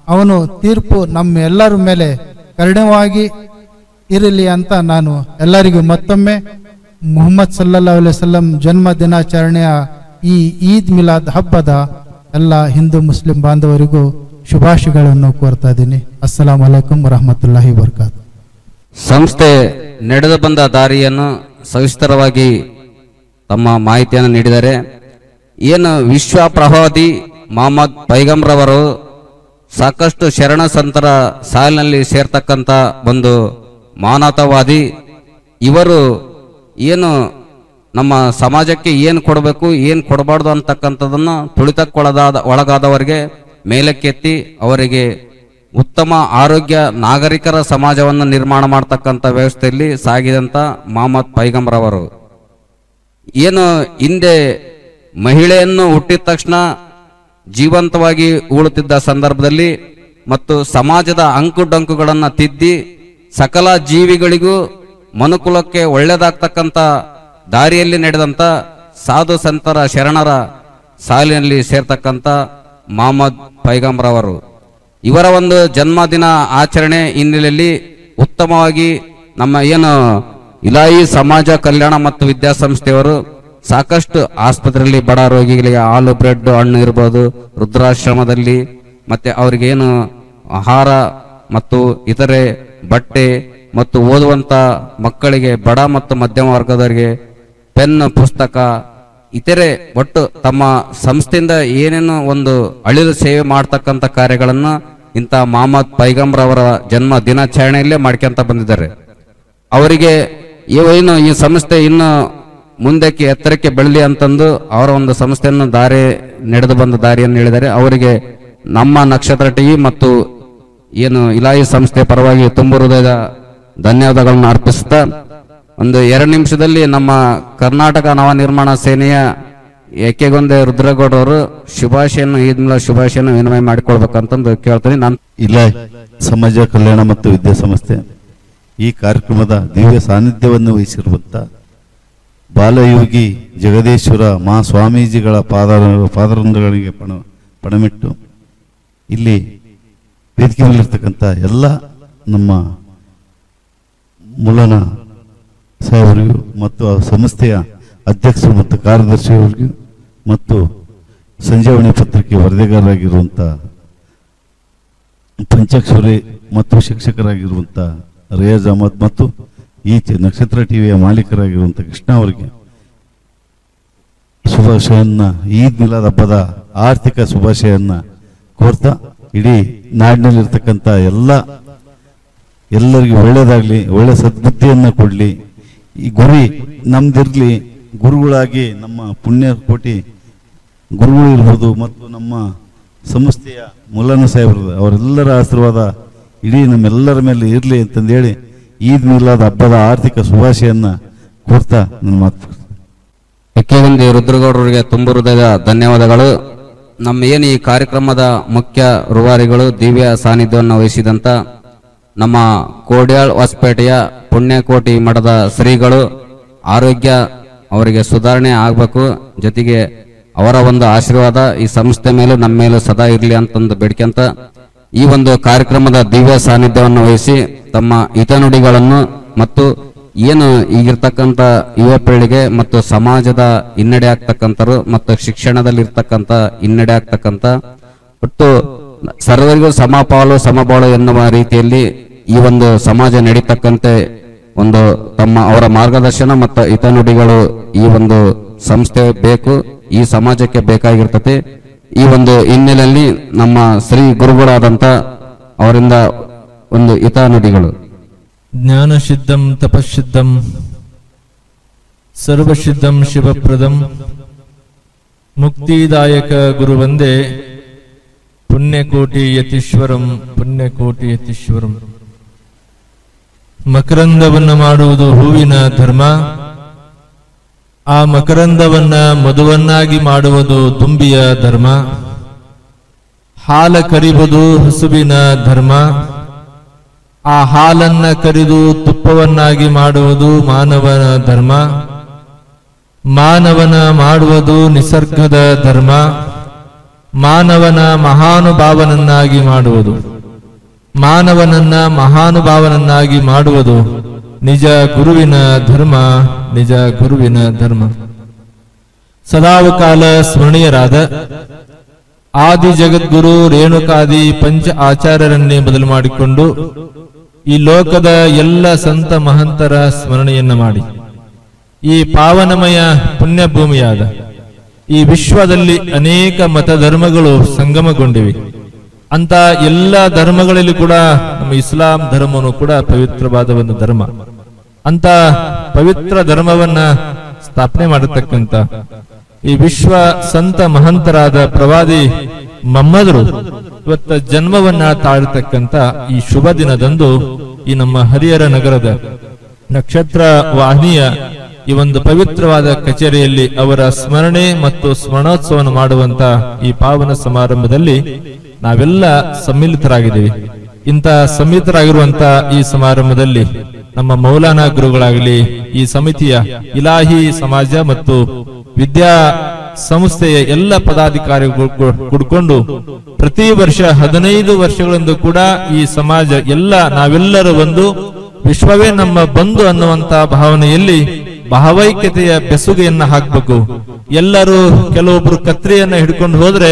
ಅವನು ತೀರ್ಪು ನಮ್ಮ ಎಲ್ಲರ ಮೇಲೆ ಕರುಣವಾಗಿ ಇರಲಿ ಅಂತ ನಾನು ಎಲ್ಲರಿಗೂ ಮತ್ತೊಮ್ಮೆ ಮುಹಮ್ಮದ್ ಸಲ್ಲಾ ಅಲೈಹಿ ಸಲ್ಲಂ ಜನ್ಮ ದಿನಾಚರಣೆಯ ಈ ಈದ್ ಮಿಲಾದ್ ಹಬ್ಬದ ಎಲ್ಲ ಹಿಂದೂ ಮುಸ್ಲಿಂ ಬಾಂಧವರಿಗೂ ಶುಭಾಶಯಗಳನ್ನು ಕೋರ್ತಾ ಇದ್ದೀನಿ. ಅಸ್ಸಲಾಂ ವಲೈಕುಂ ವರಹಮತುಲ್ಲಾಹಿ ವರ್ಕಾತ್ ಸಂಸ್ಥೆ ನಡೆದು ಬಂದ ದಾರಿಯನ್ನು ಸವಿಸ್ತರವಾಗಿ ತಮ್ಮ ಮಾಹಿತಿಯನ್ನು ನೀಡಿದ್ದಾರೆ ಏನು ವಿಶ್ವ ಪ್ರವಾದಿ ಮೊಹಮ್ಮದ್ ಪೈಗಂಬ್ರವರು ಸಾಕಷ್ಟು ಶರಣ ಸಂತರ ಸಾಲಿನಲ್ಲಿ ಸೇರ್ತಕ್ಕಂಥ ಒಂದು ಮಾನತವಾದಿ ಇವರು ಏನು ನಮ್ಮ ಸಮಾಜಕ್ಕೆ ಏನು ಕೊಡಬೇಕು, ಏನು ಕೊಡಬಾರ್ದು ಅಂತಕ್ಕಂಥದ್ದನ್ನು ತುಳಿತಕ್ಕೊಳಗಾದ, ಒಳಗಾದವರಿಗೆ ಮೇಲಕ್ಕೆತ್ತಿ ಅವರಿಗೆ ಉತ್ತಮ ಆರೋಗ್ಯ ನಾಗರಿಕರ ಸಮಾಜವನ್ನು ನಿರ್ಮಾಣ ಮಾಡ್ತಕ್ಕಂಥ ವ್ಯವಸ್ಥೆಯಲ್ಲಿ ಸಾಗಿದಂಥ ಮೊಹಮ್ಮದ್ ಪೈಗಂಬ್ರವರು. ಏನು ಹಿಂದೆ ಮಹಿಳೆಯನ್ನು ಹುಟ್ಟಿದ ತಕ್ಷಣ ಜೀವಂತವಾಗಿ ಉಳುತ್ತಿದ್ದ ಸಂದರ್ಭದಲ್ಲಿ ಮತ್ತು ಸಮಾಜದ ಅಂಕುಡೊಂಕುಗಳನ್ನು ತಿದ್ದಿ ಸಕಲ ಜೀವಿಗಳಿಗೂ ಮನುಕುಲಕ್ಕೆ ಒಳ್ಳೆಯದಾಗ್ತಕ್ಕಂಥ ದಾರಿಯಲ್ಲಿ ನಡೆದಂಥ ಸಾಧು ಸಂತರ ಶರಣರ ಸಾಲಿನಲ್ಲಿ ಸೇರ್ತಕ್ಕಂಥ ಮೊಹಮ್ಮದ್ ಪೈಗಂಬ್ರವರು. ಇವರ ಒಂದು ಜನ್ಮದಿನ ಆಚರಣೆ ಹಿನ್ನೆಲೆಯಲ್ಲಿ ಉತ್ತಮವಾಗಿ ನಮ್ಮ ಏನು ಇಲಾಯಿ ಸಮಾಜ ಕಲ್ಯಾಣ ಮತ್ತು ವಿದ್ಯಾಸಂಸ್ಥೆಯವರು ಸಾಕಷ್ಟು ಆಸ್ಪತ್ರೆಯಲ್ಲಿ ಬಡ ರೋಗಿಗಳಿಗೆ ಹಾಲು, ಬ್ರೆಡ್, ಹಣ್ಣು ಇರ್ಬೋದು, ವೃದ್ಧಾಶ್ರಮದಲ್ಲಿ, ಮತ್ತೆ ಅವ್ರಿಗೇನು ಆಹಾರ ಮತ್ತು ಇತರೆ ಬಟ್ಟೆ ಮತ್ತು ಓದುವಂತ ಮಕ್ಕಳಿಗೆ ಬಡ ಮತ್ತು ಮಧ್ಯಮ ವರ್ಗದವರಿಗೆ ಪೆನ್, ಪುಸ್ತಕ, ಇತರೆ ಒಟ್ಟು ತಮ್ಮ ಸಂಸ್ಥೆಯಿಂದ ಏನೇನು ಒಂದು ಅಳಿಲು ಸೇವೆ ಮಾಡ್ತಕ್ಕಂಥ ಕಾರ್ಯಗಳನ್ನು ಇಂಥ ಮಹಮ್ಮದ್ ಪೈಗಂಬ್ರವರ ಜನ್ಮ ದಿನಾಚರಣೆಯಲ್ಲೇ ಮಾಡ್ಕೊಂತ ಬಂದಿದ್ದಾರೆ. ಅವರಿಗೆ ಏನು ಈ ಸಂಸ್ಥೆ ಇನ್ನು ಮುಂದಕ್ಕೆ ಎತ್ತರಕ್ಕೆ ಬೆಳಲಿ ಅಂತಂದು ಅವರ ಒಂದು ಸಂಸ್ಥೆಯನ್ನು ದಾರಿ, ನಡೆದು ಬಂದ ದಾರಿಯನ್ನು ಹೇಳಿದರೆ ಅವರಿಗೆ ನಮ್ಮ ನಕ್ಷತ್ರ ಟಿವಿ ಮತ್ತು ಏನು ಇಲಾಯಿ ಸಂಸ್ಥೆ ಪರವಾಗಿ ತುಂಬ ಹೃದಯದ ಧನ್ಯವಾದಗಳನ್ನು ಅರ್ಪಿಸುತ್ತಾ ಒಂದು ಎರಡು ನಿಮಿಷದಲ್ಲಿ ನಮ್ಮ ಕರ್ನಾಟಕ ನವನಿರ್ಮಾಣ ಸೇನೆಯ ಎಕ್ಕೆಗೊಂದೆ ರುದ್ರಗೌಡ ಅವರು ಶುಭಾಶಯನ್ನು ಈದ್ ಮೇಲೆ ಶುಭಾಶಯನ್ನು ವಿನಿಮಯ ಮಾಡಿಕೊಳ್ಬೇಕಂತಂದು ಕೇಳ್ತೀನಿ. ನಾನು ಇಲ್ಲ ಸಮಾಜ ಕಲ್ಯಾಣ ಮತ್ತು ವಿದ್ಯಾಸಂಸ್ಥೆ ಈ ಕಾರ್ಯಕ್ರಮದ ದಿವ್ಯ ಸಾನ್ನಿಧ್ಯವನ್ನು ವಹಿಸಿರುವಂಥ ಬಾಲಯೋಗಿ ಜಗದೀಶ್ವರ ಮಾ ಸ್ವಾಮೀಜಿಗಳ ಪಾದ ಪಾದರಂದಗಳಿಗೆ ಪಣ, ಪಣಮಿಟ್ಟು ಇಲ್ಲಿ ವೇದಿಕೆಯಲ್ಲಿರ್ತಕ್ಕಂಥ ಎಲ್ಲ ನಮ್ಮ ಮುಲನ ಸಾಹೇಬರಿಗೂ ಮತ್ತು ಆ ಸಂಸ್ಥೆಯ ಅಧ್ಯಕ್ಷರು ಮತ್ತು ಕಾರ್ಯದರ್ಶಿಯವರಿಗೂ ಮತ್ತು ಸಂಜೀವಣಿ ಪತ್ರಿಕೆ ವರದಿಗಾರರಾಗಿರುವಂಥ ಪಂಚಾಕ್ಷರಿ ಮತ್ತು ಶಿಕ್ಷಕರಾಗಿರುವಂಥ ರಿಯಾಜ್ ಅಹಮದ್ ಮತ್ತು ಈ ನಕ್ಷತ್ರ ಟಿವಿಯ ಮಾಲೀಕರಾಗಿರುವಂಥ ಕೃಷ್ಣ ಅವರಿಗೆ ಶುಭಾಶಯನ್ನ, ಈದ್ ಮಿಲಾದ್ ಹಬ್ಬದ ಆರ್ಥಿಕ ಶುಭಾಶಯನ್ನ ಕೋರ್ತಾ, ಇಡೀ ನಾಡಿನಲ್ಲಿರ್ತಕ್ಕಂಥ ಎಲ್ಲ, ಎಲ್ಲರಿಗೂ ಒಳ್ಳೇದಾಗಲಿ, ಒಳ್ಳೆ ಸದ್ಬುದ್ಧಿಯನ್ನು ಕೊಡಲಿ. ಈ ಗುರಿ ನಮ್ದಿರಲಿ, ಗುರುಗಳಾಗಿ ನಮ್ಮ ಪುಣ್ಯ ಕೋಟಿ ಗುರುಗಳು ಇರ್ಬೋದು ಮತ್ತು ನಮ್ಮ ಸಂಸ್ಥೆಯ ಮುಲ್ಲನ ಸಾಹೇಬರು, ಅವರೆಲ್ಲರ ಆಶೀರ್ವಾದ ಇಡೀ ನಮ್ಮೆಲ್ಲರ ಮೇಲೆ ಇರಲಿ ಅಂತಂದೇಳಿ ಈದ್ ಮಿಲಾದ್ ಹಬ್ಬದ ಆರ್ಥಿಕ ಶುಭಾಶಯನ್ನ ಕೊಡ್ತಾ ನನ್ನ ಮಾತು ಎಕ್ಕೆಗೊಂದಿ ರುದ್ರಗೌಡರಿಗೆ ತುಂಬ ಹೃದಯದ ಧನ್ಯವಾದಗಳು. ನಮ್ಮ ಏನು ಈ ಕಾರ್ಯಕ್ರಮದ ಮುಖ್ಯ ರೂವಾರಿಗಳು ದಿವ್ಯ ಸಾನ್ನಿಧ್ಯವನ್ನು ವಹಿಸಿದಂಥ ನಮ್ಮ ಕೋಡ್ಯಾಳ್ ಹೊಸಪೇಟೆಯ ಪುಣ್ಯಕೋಟಿ ಮಠದ ಶ್ರೀಗಳು ಆರೋಗ್ಯ ಅವರಿಗೆ ಸುಧಾರಣೆ ಆಗಬೇಕು. ಜೊತೆಗೆ ಅವರ ಒಂದು ಆಶೀರ್ವಾದ ಈ ಸಂಸ್ಥೆ ಮೇಲೂ ನಮ್ಮ ಮೇಲೂ ಸದಾ ಇರಲಿ ಅಂತಂದು ಬೇಡ್ಕೊಂತ ಈ ಒಂದು ಕಾರ್ಯಕ್ರಮದ ದಿವ್ಯ ಸಾನ್ನಿಧ್ಯವನ್ನು ವಹಿಸಿ ತಮ್ಮ ಹಿತನುಡಿಗಳನ್ನು ಮತ್ತು ಏನು ಈಗಿರ್ತಕ್ಕಂಥ ಯುವ ಪೀಳಿಗೆ ಮತ್ತು ಸಮಾಜದ ಹಿನ್ನಡೆ ಆಗ್ತಕ್ಕಂಥರು ಮತ್ತು ಶಿಕ್ಷಣದಲ್ಲಿ ಇರ್ತಕ್ಕಂಥ ಹಿನ್ನಡೆ ಆಗ್ತಕ್ಕಂಥ ಒಟ್ಟು ಸರ್ವರಿಗೂ ಸಮಪಾಲು, ಸಮಬಾಳು ಎನ್ನುವ ರೀತಿಯಲ್ಲಿ ಈ ಒಂದು ಸಮಾಜ ನಡೀತಕ್ಕಂತೆ ಒಂದು ತಮ್ಮ ಅವರ ಮಾರ್ಗದರ್ಶನ ಮತ್ತು ಹಿತನುಡಿಗಳು ಈ ಒಂದು ಸಂಸ್ಥೆ ಬೇಕು, ಈ ಸಮಾಜಕ್ಕೆ ಬೇಕಾಗಿರ್ತದೆ. ಈ ಒಂದು ಹಿನ್ನೆಲೆಯಲ್ಲಿ ನಮ್ಮ ಶ್ರೀ ಗುರುಗಳಾದಂತ ಅವರಿಂದ ಒಂದು ಹಿತಾನುಡಿಗಳು ಜ್ಞಾನ ಸಿದ್ಧಂ ತಪಸ್ಸಿದ್ಧಂ ಸರ್ವಸಿದ್ಧಂ ಶಿವಪ್ರದಂ. ಮುಕ್ತಿದಾಯಕ ಗುರುವಂದೇ ಪುಣ್ಯಕೋಟಿ ಯತೀಶ್ವರಂ ಪುಣ್ಯಕೋಟಿ ಯತೀಶ್ವರಂ. ಮಕರಂದವನ್ನು ಮಾಡುವುದು ಹೂವಿನ ಧರ್ಮ. ಆ ಮಕರಂದವನ್ನ ಮಧುವನ್ನಾಗಿ ಮಾಡುವುದು ತುಂಬಿಯ ಧರ್ಮ. ಹಾಲ ಕರಿವುದು ಹಸುವಿನ ಧರ್ಮ. ಆ ಹಾಲನ್ನ ಕರಿದು ತುಪ್ಪವನ್ನಾಗಿ ಮಾಡುವುದು ಮಾನವನ ಧರ್ಮ. ಮಾನವನ ಮಾಡುವುದು ನಿಸರ್ಗದ ಧರ್ಮ. ಮಾನವನ ಮಹಾನುಭಾವನನ್ನಾಗಿ ಮಾಡುವುದು. ಮಾನವನನ್ನ ಮಹಾನುಭಾವನನ್ನಾಗಿ ಮಾಡುವುದು ನಿಜ ಗುರುವಿನ ಧರ್ಮ. ನಿಜ ಗುರುವಿನ ಧರ್ಮ. ಸದಾವಕಾಲ ಸ್ಮರಣೀಯರಾದ ಆದಿ ಜಗದ್ಗುರು ರೇಣುಕಾದಿ ಪಂಚ ಆಚಾರ್ಯರನ್ನೇ ಬದಲು ಮಾಡಿಕೊಂಡು ಈ ಲೋಕದ ಎಲ್ಲ ಸಂತ ಮಹಂತರ ಸ್ಮರಣೆಯನ್ನ ಮಾಡಿ. ಈ ಪಾವನಮಯ ಪುಣ್ಯಭೂಮಿಯಾದ ಈ ವಿಶ್ವದಲ್ಲಿ ಅನೇಕ ಮತ ಧರ್ಮಗಳು ಸಂಗಮಗೊಂಡಿವೆ. ಅಂತ ಎಲ್ಲ ಧರ್ಮಗಳಲ್ಲಿ ಕೂಡ ನಮ್ಮ ಇಸ್ಲಾಂ ಧರ್ಮನು ಕೂಡ ಪವಿತ್ರವಾದ ಒಂದು ಧರ್ಮ. ಅಂತ ಪವಿತ್ರ ಧರ್ಮವನ್ನ ಸ್ಥಾಪನೆ ಮಾಡತಕ್ಕಂತ ಈ ವಿಶ್ವ ಸಂತ ಮಹಂತರಾದ ಪ್ರವಾದಿ ಮಮ್ಮದರು ಇವತ್ತ ಜನ್ಮವನ್ನ ತಾಳ್ತಕ್ಕಂತ ಈ ಶುಭ ದಿನದಂದು ಈ ನಮ್ಮ ಹರಿಹರ ನಗರದ ನಕ್ಷತ್ರ ವಾಹಿನಿಯ ಈ ಒಂದು ಪವಿತ್ರವಾದ ಕಚೇರಿಯಲ್ಲಿ ಅವರ ಸ್ಮರಣೆ ಮತ್ತು ಸ್ಮರಣೋತ್ಸವವನ್ನು ಮಾಡುವಂತ ಈ ಪಾವನ ಸಮಾರಂಭದಲ್ಲಿ ನಾವೆಲ್ಲ ಸಮ್ಮಿಲಿತರಾಗಿದ್ದೀವಿ. ಇಂಥ ಸಮ್ಮಿಲಿತರಾಗಿರುವಂತ ಈ ಸಮಾರಂಭದಲ್ಲಿ ನಮ್ಮ ಮೌಲಾನಾ ಗುರುಗಳಾಗಲಿ, ಈ ಸಮಿತಿಯ ಇಲಾಹಿ ಸಮಾಜ ಮತ್ತು ವಿದ್ಯಾ ಸಂಸ್ಥೆಯ ಎಲ್ಲ ಪದಾಧಿಕಾರಿಗಳು ಕುಡ್ಕೊಂಡು ಪ್ರತಿ ವರ್ಷ ಹದಿನೈದು ವರ್ಷಗಳಿಂದ ಕೂಡ ಈ ಸಮಾಜ ಎಲ್ಲ ನಾವೆಲ್ಲರೂ ಒಂದು ವಿಶ್ವವೇ ನಮ್ಮ ಬಂಧು ಅನ್ನುವಂತ ಭಾವನೆಯಲ್ಲಿ ಭಾವೈಕ್ಯತೆಯ ಬೆಸುಗೆಯನ್ನ ಹಾಕ್ಬೇಕು. ಎಲ್ಲರೂ ಕೆಲವೊಬ್ರು ಕತ್ರಿಯನ್ನ ಹಿಡ್ಕೊಂಡು ಹೋದ್ರೆ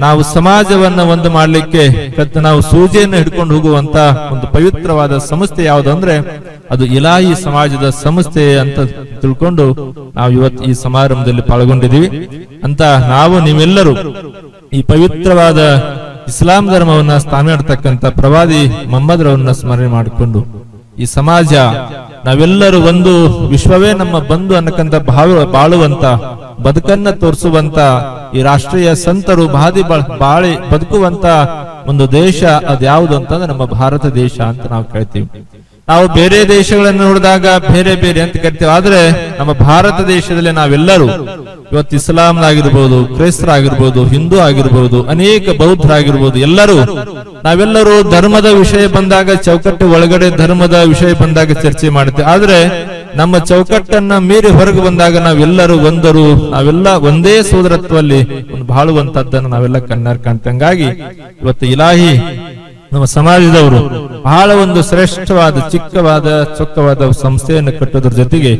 ನಾವು ಸಮಾಜವನ್ನ ಒಂದು ಮಾಡ್ಲಿಕ್ಕೆ ನಾವು ಸೂಜೆಯನ್ನ ಹಿಡ್ಕೊಂಡು ಹೋಗುವಂತ ಒಂದು ಪವಿತ್ರವಾದ ಸಂಸ್ಥೆ ಯಾವುದು ಅಂದ್ರೆ ಅದು ಇಲಾಹಿ ಸಮಾಜದ ಸಂಸ್ಥೆ ಅಂತ ತಿಳ್ಕೊಂಡು ನಾವು ಇವತ್ತು ಈ ಸಮಾರಂಭದಲ್ಲಿ ಪಾಲ್ಗೊಂಡಿದ್ದೀವಿ. ಅಂತ ನಾವು ನೀವೆಲ್ಲರೂ ಈ ಪವಿತ್ರವಾದ ಇಸ್ಲಾಂ ಧರ್ಮವನ್ನ ಸ್ಥಾನ ಪ್ರವಾದಿ ಮೊಹಮ್ಮದ್ರವನ್ನ ಸ್ಮರಣೆ ಮಾಡಿಕೊಂಡು ಈ ಸಮಾಜ ನಾವೆಲ್ಲರೂ ಒಂದು ವಿಶ್ವವೇ ನಮ್ಮ ಬಂಧು ಅನ್ನಕಂತ ಭಾವ ಬಾಳುವಂತ, ಬದುಕನ್ನ ತೋರಿಸುವಂತ, ಈ ರಾಷ್ಟ್ರೀಯ ಸಂತರು ಬಾದಿ ಬಾಳಿ ಬದುಕುವಂತ ಒಂದು ದೇಶ ಅದ್ಯಾವುದು ಅಂತಂದ್ರೆ ನಮ್ಮ ಭಾರತ ದೇಶ ಅಂತ ನಾವು ಕೇಳ್ತೀವಿ. ನಾವು ಬೇರೆ ದೇಶಗಳನ್ನು ನೋಡಿದಾಗ ಬೇರೆ ಬೇರೆ ಅಂತ ಕರಿತೀವಿ. ಆದ್ರೆ ನಮ್ಮ ಭಾರತ ದೇಶದಲ್ಲಿ ನಾವೆಲ್ಲರೂ ಇವತ್ತು ಇಸ್ಲಾಂ ಆಗಿರ್ಬೋದು ಕ್ರೈಸ್ತರಾಗಿರ್ಬೋದು, ಹಿಂದೂ ಆಗಿರ್ಬೋದು, ಅನೇಕ ಬೌದ್ಧರಾಗಿರ್ಬೋದು, ಎಲ್ಲರೂ ನಾವೆಲ್ಲರೂ ಧರ್ಮದ ವಿಷಯ ಬಂದಾಗ ಚೌಕಟ್ಟು ಒಳಗಡೆ ಧರ್ಮದ ವಿಷಯ ಬಂದಾಗ ಚರ್ಚೆ ಮಾಡುತ್ತೇವೆ ಆದ್ರೆ ನಮ್ಮ ಚೌಕಟ್ಟನ್ನ ಮೀರಿ ಹೊರಗೆ ಬಂದಾಗ ನಾವೆಲ್ಲರೂ ಒಂದರು, ನಾವೆಲ್ಲ ಒಂದೇ ಸೋದರತ್ವದಲ್ಲಿ ಒಂದು ಬಾಳುವಂತದ್ದನ್ನ ನಾವೆಲ್ಲ ಕಣ್ಣಾರ್ ಕಾಣ್ತಂಗಾಗಿ ಇವತ್ತು ಇಲಾಹಿ ನಮ್ಮ ಸಮಾಜದವರು ಬಹಳ ಒಂದು ಶ್ರೇಷ್ಠವಾದ, ಚಿಕ್ಕವಾದ, ಚೊಕ್ಕವಾದ ಸಂಸ್ಥೆಯನ್ನು ಕಟ್ಟೋದ್ರ ಜೊತೆಗೆ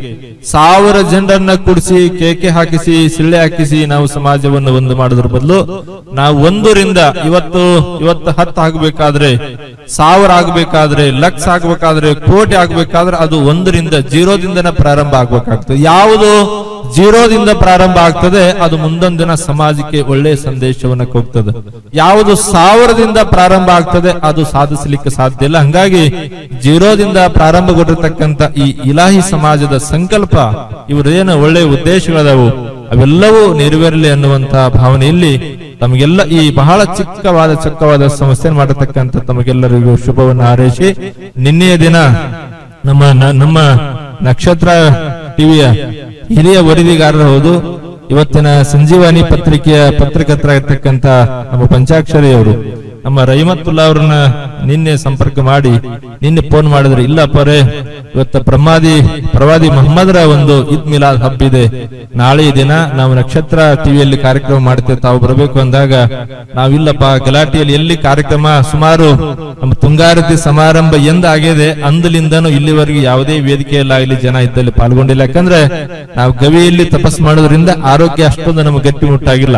ಸಾವಿರ ಜನರನ್ನ ಕುಡಿಸಿ ಕೇಕೆ ಹಾಕಿಸಿ, ಸಿಳ್ಳೆ ಹಾಕಿಸಿ ನಾವು ಸಮಾಜವನ್ನು ಒಂದು ಮಾಡೋದ್ರ ಬದಲು ನಾವು ಒಂದರಿಂದ ಇವತ್ತು ಇವತ್ತು ಹತ್ತು ಆಗ್ಬೇಕಾದ್ರೆ, ಸಾವಿರ ಆಗ್ಬೇಕಾದ್ರೆ, ಲಕ್ಷ ಆಗ್ಬೇಕಾದ್ರೆ, ಕೋಟಿ ಆಗ್ಬೇಕಾದ್ರೆ ಅದು ಒಂದರಿಂದ ಜೀರೋದಿಂದನೇ ಪ್ರಾರಂಭ ಆಗ್ಬೇಕಾಗ್ತದೆ. ಯಾವುದು? ಜೀರೋದಿಂದ ಪ್ರಾರಂಭ ಆಗ್ತದೆ, ಅದು ಮುಂದೊಂದು ದಿನ ಸಮಾಜಕ್ಕೆ ಒಳ್ಳೆಯ ಸಂದೇಶವನ್ನ ಕೊಡ್ತದೆ. ಯಾವುದು ಸಾವಿರದಿಂದ ಪ್ರಾರಂಭ ಆಗ್ತದೆ, ಅದು ಸಾಧಿಸಲಿಕ್ಕೆ ಸಾಧ್ಯ ಇಲ್ಲ. ಹಂಗಾಗಿ ಜೀರೋದಿಂದ ಪ್ರಾರಂಭಗೊಂಡಿರ್ತಕ್ಕಂಥ ಈ ಇಲಾಹಿ ಸಮಾಜದ ಸಂಕಲ್ಪ, ಇವರೇನು ಒಳ್ಳೆಯ ಉದ್ದೇಶಗಳದಾವು? ಅವೆಲ್ಲವೂ ನೆರವೇರಲಿ ಅನ್ನುವಂತ ಭಾವನೆಯಲ್ಲಿ ತಮಗೆಲ್ಲ ಈ ಬಹಳ ಚಿಕ್ಕವಾದ ಚಿಕ್ಕವಾದ ಸಮಸ್ಯೆ ಮಾಡತಕ್ಕಂಥ ತಮಗೆಲ್ಲರಿಗೂ ಶುಭವನ್ನು ಹಾರೈಸಿ, ನಿನ್ನೆಯ ದಿನ ನಮ್ಮ ನಮ್ಮ ನಕ್ಷತ್ರ ಟಿವಿಯ ಹಿರಿಯ ವರದಿಗಾರರು ಹೌದು. ಇವತ್ತಿನ ಸಂಜೀವಾನಿ ಪತ್ರಿಕೆಯ ಪತ್ರಕರ್ತರಾಗಿರ್ತಕ್ಕಂತ ನಮ್ಮ ಪಂಚಾಕ್ಷರಿ ಅವರು ನಮ್ಮ ರಹಿಮತ್ತುಲ್ಲಾ ಅವ್ರನ್ನ ನಿನ್ನೆ ಸಂಪರ್ಕ ಮಾಡಿ, ನಿನ್ನೆ ಫೋನ್ ಮಾಡಿದ್ರೆ, ಇಲ್ಲ ಪರೇ ಇವತ್ತ ಪ್ರಮಾದಿ, ಪ್ರವಾದಿ ಮೊಹಮ್ಮದರ ಒಂದು ಈದ್ ಮಿಲಾದ್ ಹಬ್ಬ ಇದೆ. ನಾಳೆ ದಿನ ನಾವು ನಕ್ಷತ್ರ ಟಿವಿಯಲ್ಲಿ ಕಾರ್ಯಕ್ರಮ ಮಾಡ್ತೇವೆ, ತಾವು ಬರಬೇಕು ಅಂದಾಗ ನಾವಿಲ್ಲಪ್ಪ ಗಲಾಟಿಯಲ್ಲಿ ಎಲ್ಲಿ ಕಾರ್ಯಕ್ರಮ ಸುಮಾರು ನಮ್ಮ ತುಂಗಾರತಿ ಸಮಾರಂಭ ಎಂದ ಆಗಿದೆ ಅಂದಲಿಂದನೂ ಇಲ್ಲಿವರೆಗೆ ಯಾವುದೇ ವೇದಿಕೆಯಲ್ಲಾಗಲಿ ಜನ ಇದ್ದಲ್ಲಿ ಪಾಲ್ಗೊಂಡಿಲ್ಲ. ಯಾಕಂದ್ರೆ ನಾವು ಗವಿಯಲ್ಲಿ ತಪಸ್ ಮಾಡೋದ್ರಿಂದ ಆರೋಗ್ಯ ಅಷ್ಟೊಂದು ನಮಗೆ ಗಟ್ಟಿಮುಟ್ಟಾಗಿಲ್ಲ.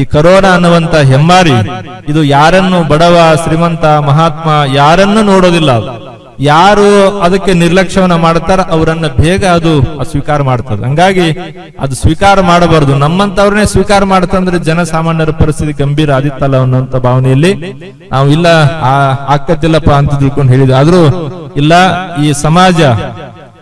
ಈ ಕರೋನಾ ಅನ್ನುವಂತ ಹೆಮ್ಮಾರಿ, ಇದು ಯಾರನ್ನು ಬಡವ, ಶ್ರೀಮಂತ, ಮಹಾತ್ಮ ಯಾರನ್ನು ನೋಡೋದಿಲ್ಲ. ಯಾರು ಅದಕ್ಕೆ ನಿರ್ಲಕ್ಷ್ಯವನ್ನ ಮಾಡ್ತಾರ ಅವರನ್ನ ಬೇಗ ಅದು ಸ್ವೀಕಾರ ಮಾಡ್ತದೆ. ಹಂಗಾಗಿ ಅದು ಸ್ವೀಕಾರ ಮಾಡಬಾರದು. ನಮ್ಮಂತವ್ರನ್ನೇ ಸ್ವೀಕಾರ ಮಾಡ್ತಂದ್ರೆ ಜನಸಾಮಾನ್ಯರ ಪರಿಸ್ಥಿತಿ ಗಂಭೀರ ಆದಿತ್ತಲ್ಲ ಅನ್ನುವಂತ ಭಾವನೆಯಲ್ಲಿ ನಾವು ಇಲ್ಲ, ಆ, ಆಕತ್ತಿಲ್ಲಪ್ಪ ಅಂತ ತಿಳ್ಕೊಂಡು ಹೇಳಿದ್ವಿ ಆದ್ರೂ ಇಲ್ಲ, ಈ ಸಮಾಜ,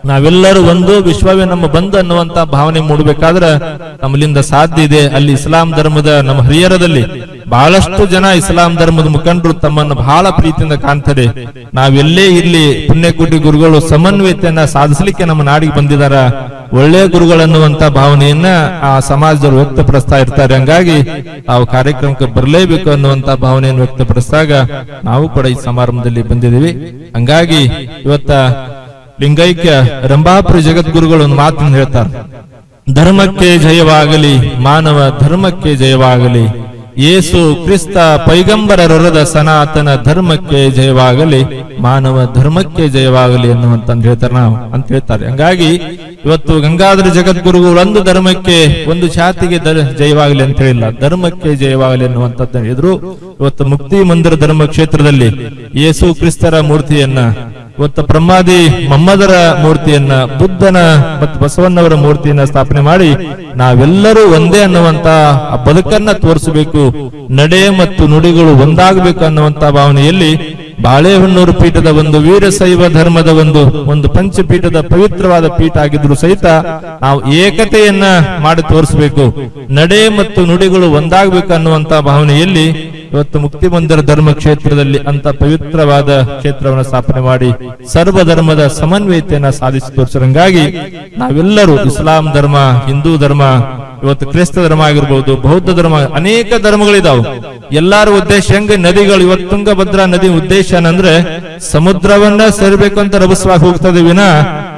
ನಾವೆಲ್ಲರೂ ಒಂದು, ವಿಶ್ವವೇ ನಮ್ಮ ಬಂಧು ಅನ್ನುವಂತ ಭಾವನೆ ಮೂಡಬೇಕಾದ್ರೆ ನಮ್ಮಲ್ಲಿಂದ ಸಾಧ್ಯ ಇದೆ. ಅಲ್ಲಿ ಇಸ್ಲಾಂ ಧರ್ಮದ ನಮ್ಮ ಹಿರಿಯರದಲ್ಲಿ ಬಹಳಷ್ಟು ಜನ ಇಸ್ಲಾಂ ಧರ್ಮದ ಮುಖಂಡರು ತಮ್ಮನ್ನು ಬಹಳ ಪ್ರೀತಿಯಿಂದ ಕಾಣ್ತಾರೆ. ನಾವೆಲ್ಲೇ ಇರ್ಲಿ, ಪುಣ್ಯಕೋಟಿ ಗುರುಗಳು ಸಮನ್ವಯತೆಯನ್ನ ಸಾಧಿಸಲಿಕ್ಕೆ ನಮ್ಮ ನಾಡಿಗೆ ಬಂದಿದಾರ. ಒಳ್ಳೆಯ ಗುರುಗಳನ್ನುವಂತ ಭಾವನೆಯನ್ನ ಆ ಸಮಾಜದವರು ವ್ಯಕ್ತಪಡಿಸ್ತಾ ಇರ್ತಾರೆ. ಹಂಗಾಗಿ ನಾವು ಕಾರ್ಯಕ್ರಮಕ್ಕೆ ಬರಲೇಬೇಕು ಅನ್ನುವಂತ ಭಾವನೆಯನ್ನು ವ್ಯಕ್ತಪಡಿಸಿದಾಗ ನಾವು ಕೂಡ ಈ ಸಮಾರಂಭದಲ್ಲಿ ಬಂದಿದ್ದೀವಿ. ಹಂಗಾಗಿ ಇವತ್ತ ಲಿಂಗೈಕ್ಯ ರಂಭಾಪುರ ಜಗದ್ಗುರುಗಳು ಒಂದು ಮಾತನ್ನು ಹೇಳ್ತಾರೆ. ಧರ್ಮಕ್ಕೆ ಜಯವಾಗಲಿ, ಮಾನವ ಧರ್ಮಕ್ಕೆ ಜಯವಾಗಲಿ. ಯೇಸು ಕ್ರಿಸ್ತ ಪೈಗಂಬರರೊರದ ಸನಾತನ ಧರ್ಮಕ್ಕೆ ಜಯವಾಗಲಿ, ಮಾನವ ಧರ್ಮಕ್ಕೆ ಜಯವಾಗಲಿ ಅನ್ನುವಂತ ಹೇಳ್ತಾರೆ ನಾವು, ಅಂತ ಹೇಳ್ತಾರೆ. ಹಂಗಾಗಿ ಇವತ್ತು ಗಂಗಾಧರ ಜಗದ್ಗುರುಗಳು ಒಂದು ಧರ್ಮಕ್ಕೆ ಒಂದು ಜಾತಿಗೆ ಜಯವಾಗಲಿ ಅಂತ ಹೇಳಿಲ್ಲ. ಧರ್ಮಕ್ಕೆ ಜಯವಾಗಲಿ ಅನ್ನುವಂಥದ್ದು ಹೇಳಿದ್ರು. ಇವತ್ತು ಮುಕ್ತಿ ಮಂದಿರ ಧರ್ಮ ಕ್ಷೇತ್ರದಲ್ಲಿ ಯೇಸು ಕ್ರಿಸ್ತರ ಮೂರ್ತಿಯನ್ನ ಇವತ್ತು ಬ್ರಹ್ಮಾದಿ ಮಮ್ಮದರ ಮೂರ್ತಿಯನ್ನ, ಬುದ್ಧನ ಮತ್ತು ಬಸವಣ್ಣವರ ಮೂರ್ತಿಯನ್ನ ಸ್ಥಾಪನೆ ಮಾಡಿ ನಾವೆಲ್ಲರೂ ಒಂದೇ ಅನ್ನುವಂತ ಆ ಬದುಕನ್ನ ತೋರಿಸಬೇಕು, ನಡೆ ಮತ್ತು ನುಡಿಗಳು ಒಂದಾಗಬೇಕು ಅನ್ನುವಂತ ಭಾವನೆಯಲ್ಲಿ ಬಾಳೆಹೊನ್ನೂರು ಪೀಠದ ಒಂದು ವೀರಶೈವ ಧರ್ಮದ ಒಂದು ಒಂದು ಪಂಚಪೀಠದ ಪವಿತ್ರವಾದ ಪೀಠ ಆಗಿದ್ರು ಸಹಿತ ನಾವು ಏಕತೆಯನ್ನ ಮಾಡಿ ತೋರಿಸಬೇಕು, ನಡೆ ಮತ್ತು ನುಡಿಗಳು ಒಂದಾಗಬೇಕು ಅನ್ನುವಂತ ಭಾವನೆಯಲ್ಲಿ ಇವತ್ತು ಮುಕ್ತಿ ಮಂದಿರ ಧರ್ಮ ಕ್ಷೇತ್ರದಲ್ಲಿ ಅಂತ ಪವಿತ್ರವಾದ ಕ್ಷೇತ್ರವನ್ನು ಸ್ಥಾಪನೆ ಮಾಡಿ ಸರ್ವ ಧರ್ಮದ ಸಮನ್ವಯತೆಯನ್ನ ಸಾಧಿಸಿ ತೋರಿಸಿದಂಗಾಗಿ ನಾವೆಲ್ಲರೂ ಇಸ್ಲಾಂ ಧರ್ಮ, ಹಿಂದೂ ಧರ್ಮ, ಇವತ್ತು ಕ್ರೈಸ್ತ ಧರ್ಮ ಆಗಿರ್ಬೋದು, ಬೌದ್ಧ ಧರ್ಮ, ಅನೇಕ ಧರ್ಮಗಳಿದಾವೆ. ಎಲ್ಲಾರ ಉದ್ದೇಶ ಹೆಂಗ ನದಿಗಳು, ಇವತ್ತು ತುಂಗಭದ್ರಾ ನದಿ ಉದ್ದೇಶ ಏನಂದ್ರೆ ಸಮುದ್ರವನ್ನ ಸೇರ್ಬೇಕು ಅಂತ ರಭಸವಾಗಿ ಹೋಗ್ತದೆ ವಿನ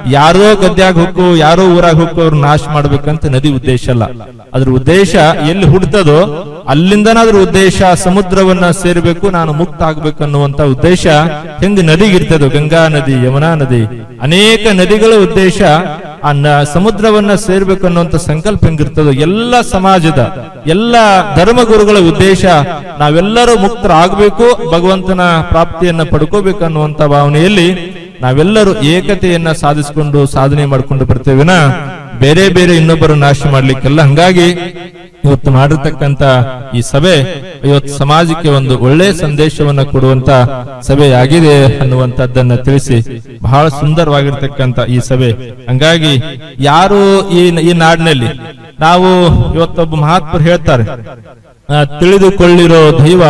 ಯಾರೋ ಗದ್ಯಾಗ ಹುಕ್ಕು, ಯಾರೋ ಊರಾಗ ಹುಕ್ಕು ಅವ್ರು ನಾಶ ಮಾಡ್ಬೇಕಂತ ನದಿ ಉದ್ದೇಶ ಅಲ್ಲ. ಅದ್ರ ಉದ್ದೇಶ ಎಲ್ಲಿ ಹುಡ್ತದೋ ಅಲ್ಲಿಂದನಾದ್ರೂ ಉದ್ದೇಶ, ಸಮುದ್ರವನ್ನ ಸೇರ್ಬೇಕು, ನಾನು ಮುಕ್ತ ಆಗ್ಬೇಕು ಅನ್ನುವಂತ ಉದ್ದೇಶ ಹೆಂಗ್ ನದಿಗಿರ್ತದೋ ಗಂಗಾ ನದಿ, ಯಮುನಾ ನದಿ, ಅನೇಕ ನದಿಗಳ ಉದ್ದೇಶ ಆ ಸಮುದ್ರವನ್ನ ಸೇರ್ಬೇಕು ಅನ್ನುವಂತ ಸಂಕಲ್ಪ ಹೆಂಗಿರ್ತದೋ, ಎಲ್ಲ ಸಮಾಜದ, ಎಲ್ಲ ಧರ್ಮಗುರುಗಳ ಉದ್ದೇಶ ನಾವೆಲ್ಲರೂ ಮುಕ್ತರಾಗಬೇಕು, ಭಗವಂತನ ಪ್ರಾಪ್ತಿಯನ್ನ ಪಡ್ಕೋಬೇಕು ಅನ್ನುವಂತ ಭಾವನೆಯಲ್ಲಿ ನಾವೆಲ್ಲರೂ ಏಕತೆಯನ್ನ ಸಾಧಿಸಿಕೊಂಡು ಸಾಧನೆ ಮಾಡ್ಕೊಂಡು ಬರ್ತೇವಿನ? ಬೇರೆ ಬೇರೆ ಇನ್ನೊಬ್ಬರು ನಾಶ ಮಾಡ್ಲಿಕ್ಕೆಲ್ಲ. ಹಂಗಾಗಿ ಇವತ್ತು ಮಾಡಿರ್ತಕ್ಕಂತ ಈ ಸಭೆ ಇವತ್ತು ಸಮಾಜಕ್ಕೆ ಒಂದು ಒಳ್ಳೆ ಸಂದೇಶವನ್ನ ಕೊಡುವಂತ ಸಭೆಯಾಗಿದೆ ಅನ್ನುವಂತದ್ದನ್ನ ತಿಳಿಸಿ ಬಹಳ ಸುಂದರವಾಗಿರ್ತಕ್ಕಂತ ಈ ಸಭೆ. ಹಂಗಾಗಿ ಯಾರು ಈ ಈ ನಾಡಿನಲ್ಲಿ, ನಾವು ಇವತ್ತೊಬ್ಬ ಮಹಾತ್ಮರು ಹೇಳ್ತಾರೆ ತಿಳಿದುಕೊಳ್ಳಿರೋ ದೈವ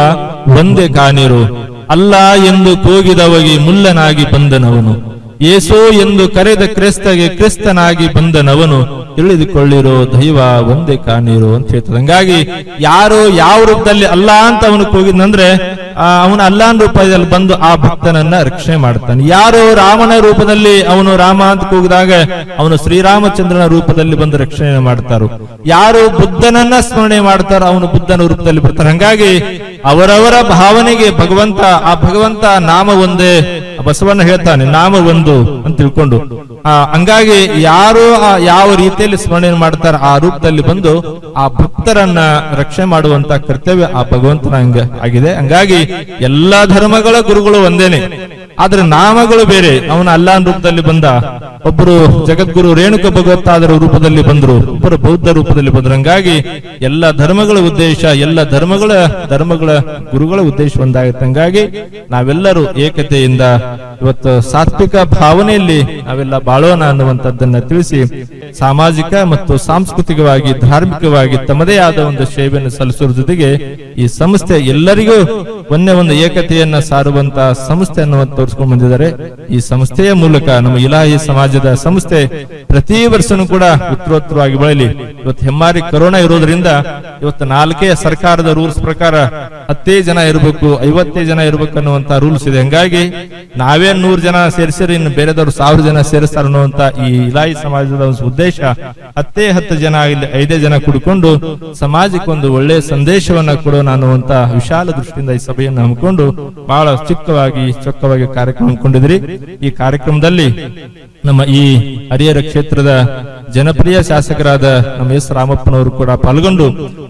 ಒಂದೇ ಕಾಣಿರು ಅಲ್ಲ ಎಂದು ಕೂಗಿದವಗೆ ಮುಲ್ಲನಾಗಿ ಬಂದನವನು. ಏಸೋ ಎಂದು ಕರೆದ ಕ್ರಿಸ್ತಗೆ ಕ್ರಿಸ್ತನಾಗಿ ಬಂದನವನು. ತಿಳಿದುಕೊಳ್ಳಿರೋ ದೈವ ಒಂದೇ ಕಾಣಿರು ಅಂತ ಹೇಳ್ತದೆ. ಹಂಗಾಗಿ ಯಾರು ಯಾವ ರೂಪದಲ್ಲಿ ಅಲ್ಲ ಅಂತ ಅವನು ಕೂಗಿದ್ನಂದ್ರೆ ಅವನು ಅಲ್ಲಾನ್ ರೂಪದಲ್ಲಿ ಬಂದು ಆ ಭಕ್ತನನ್ನ ರಕ್ಷಣೆ ಮಾಡ್ತಾನೆ. ಯಾರು ರಾಮನ ರೂಪದಲ್ಲಿ ಅವನು ರಾಮ ಅಂತ ಕೂಗಿದಾಗ ಅವನು ಶ್ರೀರಾಮಚಂದ್ರನ ರೂಪದಲ್ಲಿ ಬಂದು ರಕ್ಷಣೆ ಮಾಡ್ತಾರೋ. ಯಾರು ಬುದ್ಧನನ್ನ ಸ್ಮರಣೆ ಮಾಡ್ತಾರೋ ಅವನು ಬುದ್ಧನ ರೂಪದಲ್ಲಿ ಬರ್ತಾರೆ ಹಂಗಾಗಿ ಅವರವರ ಭಾವನೆಗೆ ಭಗವಂತ, ಆ ಭಗವಂತ ನಾಮ ಒಂದೇ. ಬಸವಣ್ಣ ಹೇಳ್ತಾನೆ, ನಾಮ ಒಂದು ಅಂತ ತಿಳ್ಕೊಂಡು. ಆ, ಹಂಗಾಗಿ ಯಾರು ಯಾವ ರೀತಿಯಲ್ಲಿ ಸ್ಮರಣೆ ಮಾಡ್ತಾರ ಆ ರೂಪದಲ್ಲಿ ಬಂದು ಆ ಭಕ್ತರನ್ನ ರಕ್ಷಣೆ ಮಾಡುವಂತ ಕರ್ತವ್ಯ ಆ ಭಗವಂತನ ಹಂಗ ಆಗಿದೆ. ಹಂಗಾಗಿ ಎಲ್ಲಾ ಧರ್ಮಗಳ ಗುರುಗಳು ಒಂದೇನೆ. ಆದ್ರೆ ನಾಮಗಳು ಬೇರೆ. ಅವನ ಅಲ್ಲಾನ್ ರೂಪದಲ್ಲಿ ಬಂದ. ಒಬ್ಬರು ಜಗದ್ಗುರು ರೇಣುಕ ಭಗವತ್ತಾದರ ರೂಪದಲ್ಲಿ ಬಂದ್ರು. ಒಬ್ಬರು ಬೌದ್ಧ ರೂಪದಲ್ಲಿ ಬಂದ್ರು. ಹಂಗಾಗಿ ಎಲ್ಲ ಧರ್ಮಗಳ ಉದ್ದೇಶ, ಎಲ್ಲ ಧರ್ಮಗಳ ಧರ್ಮಗಳ ಗುರುಗಳ ಉದ್ದೇಶ ಒಂದಾಗುತ್ತೆ. ಹಂಗಾಗಿ ನಾವೆಲ್ಲರೂ ಏಕತೆಯಿಂದ ಇವತ್ತು ಸಾತ್ವಿಕ ಭಾವನೆಯಲ್ಲಿ ನಾವೆಲ್ಲ ಬಾಳೋಣ ಅನ್ನುವಂಥದ್ದನ್ನ ತಿಳಿಸಿ ಸಾಮಾಜಿಕ ಮತ್ತು ಸಾಂಸ್ಕೃತಿಕವಾಗಿ, ಧಾರ್ಮಿಕವಾಗಿ ತಮ್ಮದೇ ಆದ ಒಂದು ಸೇವೆಯನ್ನು ಸಲ್ಲಿಸುವ ಜೊತೆಗೆ ಈ ಸಂಸ್ಥೆ ಎಲ್ಲರಿಗೂ ಒಂದೇ ಒಂದು ಏಕತೆಯನ್ನ ಸಾರುವಂತ ಸಂಸ್ಥೆ ಅನ್ನುವಂತ ತೋರಿಸ್ಕೊಂಡು ಬಂದಿದ್ದಾರೆ. ಈ ಸಂಸ್ಥೆಯ ಮೂಲಕ ನಮ್ಮ ಇಲಾಹಿ ಸಮಾಜದ ಸಂಸ್ಥೆ ಪ್ರತಿ ವರ್ಷನೂ ಕೂಡ ಉತ್ತರೋತ್ತರವಾಗಿ ಬೆಳಲಿ. ಇವತ್ತು ಹೆಮ್ಮಾರಿ ಕೊರೋನಾ ಇರೋದ್ರಿಂದ ಇವತ್ತು ನಾಲ್ಕೇ ಸರ್ಕಾರದ ರೂಲ್ಸ್ ಪ್ರಕಾರ ಹತ್ತೇ ಜನ ಇರಬೇಕು, ಐವತ್ತೇ ಜನ ಇರಬೇಕು ಅನ್ನುವಂತ ರೂಲ್ಸ್ ಇದೆ. ಹಂಗಾಗಿ ನಾವೇ ನೂರು ಜನ ಸೇರಿಸಿದ್ರೆ ಇನ್ನು ಬೇರೆದವರು ಸಾವಿರ ಜನ ಸೇರಿಸ್ತಾರ ಅನ್ನುವಂತ ಈ ಇಲಾಹಿ ಸಮಾಜದ ಒಂದು ಉದ್ದೇಶ ಹತ್ತೇ ಹತ್ತು ಜನ ಆಗಲಿ, ಐದೇ ಜನ ಕುಡ್ಕೊಂಡು ಸಮಾಜಕ್ಕೆ ಒಂದು ಒಳ್ಳೆ ಸಂದೇಶವನ್ನ ಕೊಡೋಣ ಅನ್ನುವಂತ ವಿಶಾಲ ದೃಷ್ಟಿಯಿಂದ ಈ ಸಭೆಯನ್ನು ಹಮ್ಮಿಕೊಂಡು ಬಹಳ ಚಿಕ್ಕವಾಗಿ ಚೊಕ್ಕವಾಗಿ ಕಾರ್ಯಕ್ರಮ ಹಮ್ಮಿಕೊಂಡಿದ್ರಿ ಈ ಕಾರ್ಯಕ್ರಮದಲ್ಲಿ ನಮ್ಮ ಈ ಹರಿಹರ ಕ್ಷೇತ್ರದ ಜನಪ್ರಿಯ ಶಾಸಕರಾದ ನಮ್ಮ ಎಸ್ ರಾಮಪ್ಪನವರು ಕೂಡ ಪಾಲ್ಗೊಂಡು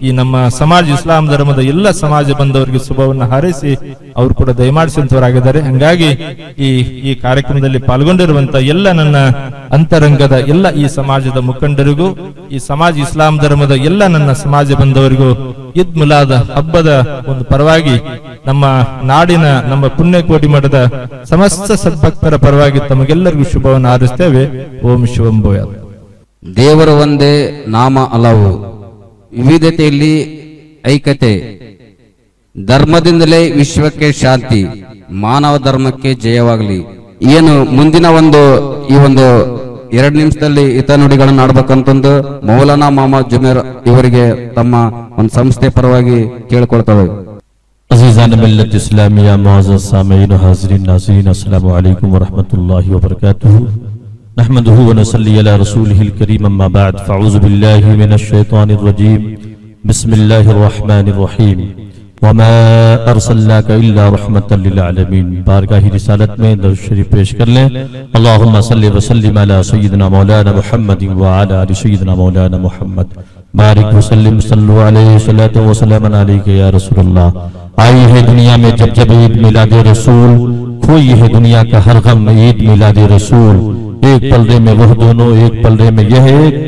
ಈ ನಮ್ಮ ಸಮಾಜ, ಇಸ್ಲಾಂ ಧರ್ಮದ ಎಲ್ಲ ಸಮಾಜ ಬಂದವರಿಗೆ ಶುಭವನ್ನು ಹಾರೈಸಿ ಅವರು ಕೂಡ ದಯಮಾಡಿಸಿದಂತವರಾಗಿದ್ದಾರೆ. ಹಂಗಾಗಿ ಈ ಈ ಕಾರ್ಯಕ್ರಮದಲ್ಲಿ ಪಾಲ್ಗೊಂಡಿರುವಂತ ಎಲ್ಲ ನನ್ನ ಅಂತರಂಗದ ಎಲ್ಲ ಈ ಸಮಾಜದ ಮುಖಂಡರಿಗೂ, ಈ ಸಮಾಜ, ಇಸ್ಲಾಂ ಧರ್ಮದ ಎಲ್ಲ ನನ್ನ ಸಮಾಜ ಬಂದವರಿಗೂ ಈದ್ ಮುಲಾದ ಹಬ್ಬದ ಒಂದು ಪರವಾಗಿ ನಮ್ಮ ನಾಡಿನ ನಮ್ಮ ಪುಣ್ಯಕೋಟಿ ಮಠದ ಸಮಸ್ತ ಸದ್ಭಕ್ತರ ಪರವಾಗಿ ತಮಗೆಲ್ಲರಿಗೂ ಶುಭವನ್ನು ಆರಿಸ್ತೇವೆ. ಓಂ ಶಿವಂ ದೇವರ ದೇವರು ಒಂದೇ ನಾಮ ಅಲವು. ವಿವಿಧತೆಯಲ್ಲಿ ಐಕ್ಯತೆ. ಧರ್ಮದಿಂದಲೇ ವಿಶ್ವಕ್ಕೆ ಶಾಂತಿ. ಮಾನವ ಧರ್ಮಕ್ಕೆ ಜಯವಾಗಲಿ. ಏನು ಮುಂದಿನ ಒಂದು ಈ ಒಂದು ಎರಡು ನಿಮಿಷದಲ್ಲಿ ಹಿತ ನುಡಿಗಳನ್ನು ಆಡ್ಬೇಕಂತಂದು ಮೌಲಾನಾ ಮೊಹಮ್ಮದ್ ಜುಮೇರ್ ಇವರಿಗೆ ತಮ್ಮ ಒಂದು ಸಂಸ್ಥೆ ಪರವಾಗಿ ಕೇಳ್ಕೊಳ್ತವೆ अजीज़ान मिल्लत इस्लामिया मुआज़्ज़ज़ सामीन हाज़रीन नाज़रीन अस्सलामु अलैकुम वरहमतुल्लाहि वबरकातुहू नहमदुहु व नसल्ली अला रसूलिहिल करीम अम्मा बाद फ़अऊज़ु बिल्लाहि मिनश शैतानिर रजीम बिस्मिल्लाहिर रहमानिर रहीम आई है दुनिया में जब जब ईद मिलाद रसूल खोई है दुनिया का हर गम ईद मिलाद रसूल एक पलड़े में वह दोनों एक पलड़े में यह एक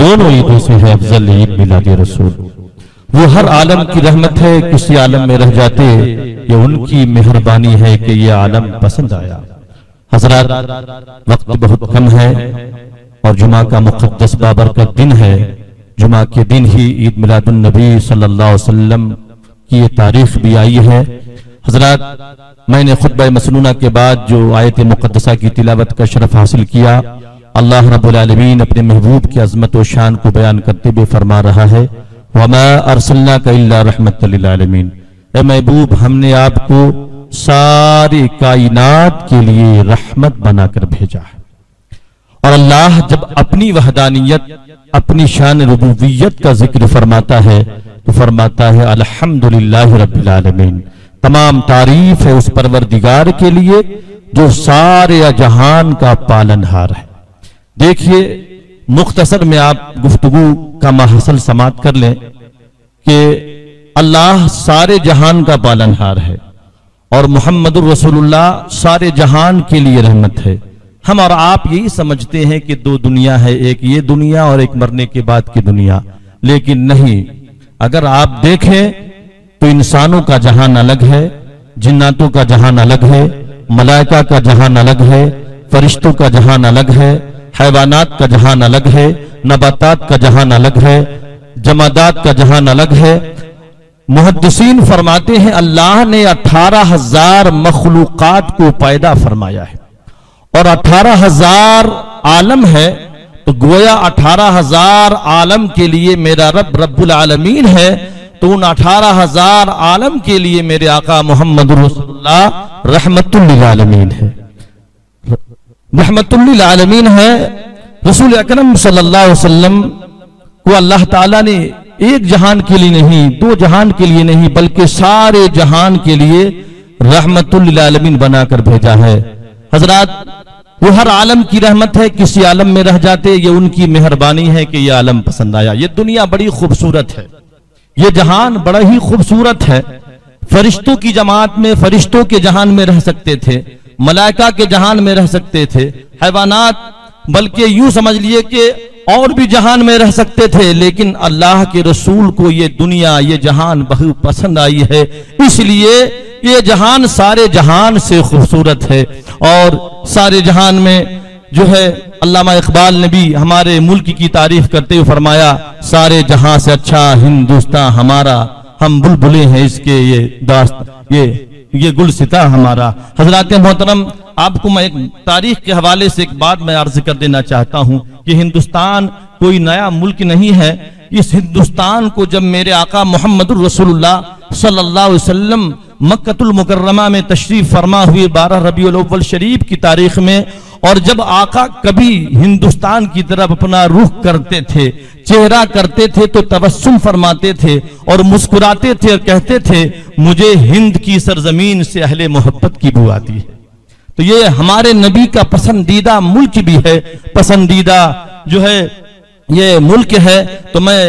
दोनों ईदों से है अफजल ईद मिलाद रसूल वो हर आलम की रहमत है किसी आलम में रह जाते ये उनकी मेहरबानी है कि ये आलम पसंद आया। हज़रत, वक्त बहुत कम है और जुमा का मुकदस बाबर का दिन है। जुमा के दिन ही ईद मिलादुन नबी सल्लल्लाहु अलैहि वसल्लम की ये तारीख भी आई है। हज़रत, मैंने खुतबा मसनूना के बाद जो आयत मुकदसा की तिलावत का शरफ हासिल किया, अल्लाह रब्बुल आलमीन अपने महबूब की अजमत व शान को बयान करते हुए फरमा रहा है ए महबूब, हमने आपको सारी कायनात के लिए रहमत बनाकर भेजा है। और अल्लाह जब अपनी वहदानियत, अपनी शान रबूबियत का ज़िक्र फरमाता है तो फरमाता है, अल्हम्दुलिल्लाह रब्बिल आलमीन। तमाम तारीफ़ है उस परवरदिगार के लिए, जो सारे जहान का पालनहार है। देखिए मुख्तसर में आप गुफ्तगु का माहसल समाप्त कर लें कि अल्लाह सारे जहान का पालनहार है और मोहम्मद रसूलुल्लाह सारे जहान के लिए रहमत है। हम और आप यही समझते हैं कि दो दुनिया है, एक ये दुनिया और एक मरने के बाद की दुनिया। लेकिन नहीं, अगर आप देखें तो इंसानों का जहान अलग है, जिन्नातों का जहान अलग है, मलाइका का जहान अलग है, फरिश्तों का जहान अलग है हैवानात का जहान अलग है, नबातात का जहान अलग है, जमादात का जहान अलग है। मुहदसिन फरमाते हैं, अल्लाह ने अठारह हज़ार मखलूक़ात को पैदा फरमाया है। और अठारह हज़ार आलम है तो गोया अठारह हज़ार आलम के लिए मेरा रब रब्बुल आलमीन है तो उन अठारह हज़ार आलम के लिए मेरे आका मोहम्मद रसूलुल्लाह रहमतुल्लिल आलमीन है। रहमतुल्लिल आलमीन है। रसूल अकरम सल्लल्लाहु अलैहि वसल्लम को अल्लाह ताला ने एक जहान के लिए नहीं, दो जहान के लिए नहीं, बल्कि सारे जहान के लिए रहमतुल्लिल आलमीन बनाकर भेजा है। हज़रत, वो हर आलम की रहमत है, किसी आलम में रह जाते, ये उनकी मेहरबानी है कि ये आलम पसंद आया। ये दुनिया बड़ी खूबसूरत है। ये जहान बड़ा ही खूबसूरत है। फरिश्तों की जमात में, फरिश्तों के जहान में रह सकते थे। मलाइका के जहान में रह सकते थे। हैवानात, बल्कि यूँ समझ लिए कि और भी जहान में रह सकते थे, लेकिन अल्लाह के रसूल को ये दुनिया, ये जहान बहु पसंद आई है। इसलिए ये जहान सारे जहान से खूबसूरत है और सारे जहान में जो है, अल्लामा इकबाल ने भी हमारे मुल्क की तारीफ़ करते हुए फरमाया, सारे जहाँ से अच्छा हिंदुस्तान हमारा, हम बुलबुलें हैं इसके ये दास्त, ये ये गुलसिता हमारा। हज़रत मोहतरम, आपको मैं एक तारीख के हवाले से एक बात मैं अर्ज़ कर देना चाहता हूँ कि हिंदुस्तान कोई नया मुल्क नहीं है। इस हिंदुस्तान को जब मेरे आका मोहम्मद रसूलुल्लाह सल्लल्लाहु मक्तुल मुकर्रमा में तशरीफ़ फरमा हुए बारह रबी शरीफ की तारीख में और जब आका कभी हिंदुस्तान की तरफ़ अपना रुख करते थे, चेहरा करते थे तो तबस्सुम फरमाते थे और मुस्कुराते थे और कहते थे, मुझे हिंद की सरजमीन से अहले मोहब्बत की बू आती है। तो ये हमारे नबी का पसंदीदा मुल्क भी है। पसंदीदा जो है, ये मुल्क है तो मैं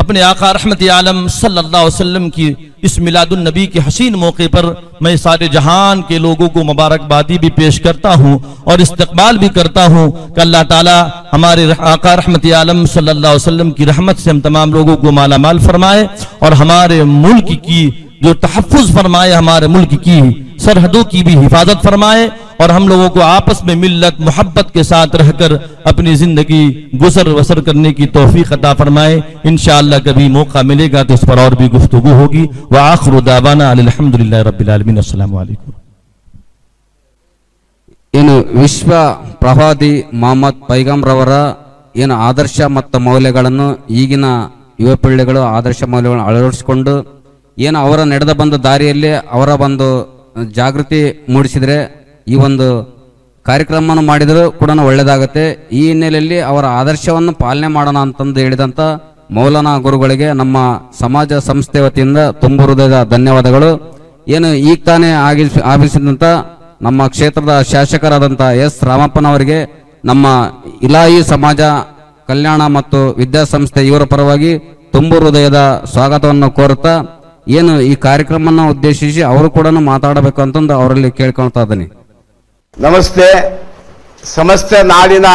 अपने आका रहमत आलम सल्लल्लाहु अलैहि वसल्लम की इस मिलादुन नबी के हसीन मौके पर मैं सारे जहान के लोगों को मुबारकबादी भी पेश करता हूँ और इस्तकबाल भी करता हूँ कि अल्लाह ताला हमारे आका रहमत आलम सल्लल्लाहु अलैहि वसल्लम की रहमत से हम तमाम लोगों को माला माल फरमाए और हमारे मुल्क की जो तहफ़ फरमाए, हमारे मुल्क की सरहदों की भी हिफाजत फरमाए। और हम लोगों को आपस में मिल्लत मोहब्बत के साथ रहकर अपनी जिंदगी गुजर बसर करने की तोफीक अता फरमाए इन कभी मौका मिलेगा तो इस पर और भी गुफ्तु होगी व आखिर दावाना अलहमदिल्ला रबीआलमीन अल्लाम ಏನು ವಿಶ್ವ ಪ್ರವಾದಿ ಮೊಹಮ್ಮದ್ ಪೈಗಂಬ್ರವರ ಏನು ಆದರ್ಶ ಮತ್ತು ಮೌಲ್ಯಗಳನ್ನು ಈಗಿನ ಯುವ ಪೀಳಿಗೆಗಳು ಆದರ್ಶ ಮೌಲ್ಯಗಳನ್ನು ಅಳವಡಿಸಿಕೊಂಡು ಏನು ಅವರ ನಡೆದ ಬಂದ ದಾರಿಯಲ್ಲಿ ಅವರ ಒಂದು ಜಾಗೃತಿ ಮೂಡಿಸಿದರೆ ಈ ಒಂದು ಕಾರ್ಯಕ್ರಮವನ್ನು ಮಾಡಿದರೂ ಕೂಡ ಒಳ್ಳೆಯದಾಗುತ್ತೆ ಈ ಹಿನ್ನೆಲೆಯಲ್ಲಿ ಅವರ ಆದರ್ಶವನ್ನು ಪಾಲನೆ ಮಾಡೋಣ ಅಂತಂದು ಹೇಳಿದಂಥ ಮೌಲಾನಾ ಗುರುಗಳಿಗೆ ನಮ್ಮ ಸಮಾಜ ಸಂಸ್ಥೆ ವತಿಯಿಂದ ತುಂಬ ಹೃದಯದ ಧನ್ಯವಾದಗಳು. ಏನು ಈಗ ತಾನೇ ಆಗಿಸ್ ಆಗಿಸಿದಂಥ ನಮ್ಮ ಕ್ಷೇತ್ರದ ಶಾಸಕರಾದಂಥ ಎಸ್ ರಾಮಪ್ಪನವರಿಗೆ ನಮ್ಮ ಇಲಾಯಿ ಸಮಾಜ ಕಲ್ಯಾಣ ಮತ್ತು ವಿದ್ಯಾಸಂಸ್ಥೆ ಇವರ ಪರವಾಗಿ ತುಂಬು ಹೃದಯದ ಸ್ವಾಗತವನ್ನು ಕೋರುತ್ತಾ, ಏನು ಈ ಕಾರ್ಯಕ್ರಮವನ್ನು ಉದ್ದೇಶಿಸಿ ಅವರು ಕೂಡ ಮಾತಾಡಬೇಕು ಅಂತಂದು ಅವರಲ್ಲಿ ಕೇಳ್ಕೊಳ್ತಾ ಇದ್ದೀನಿ. ನಮಸ್ತೆ. ಸಮಸ್ತ ನಾಡಿನ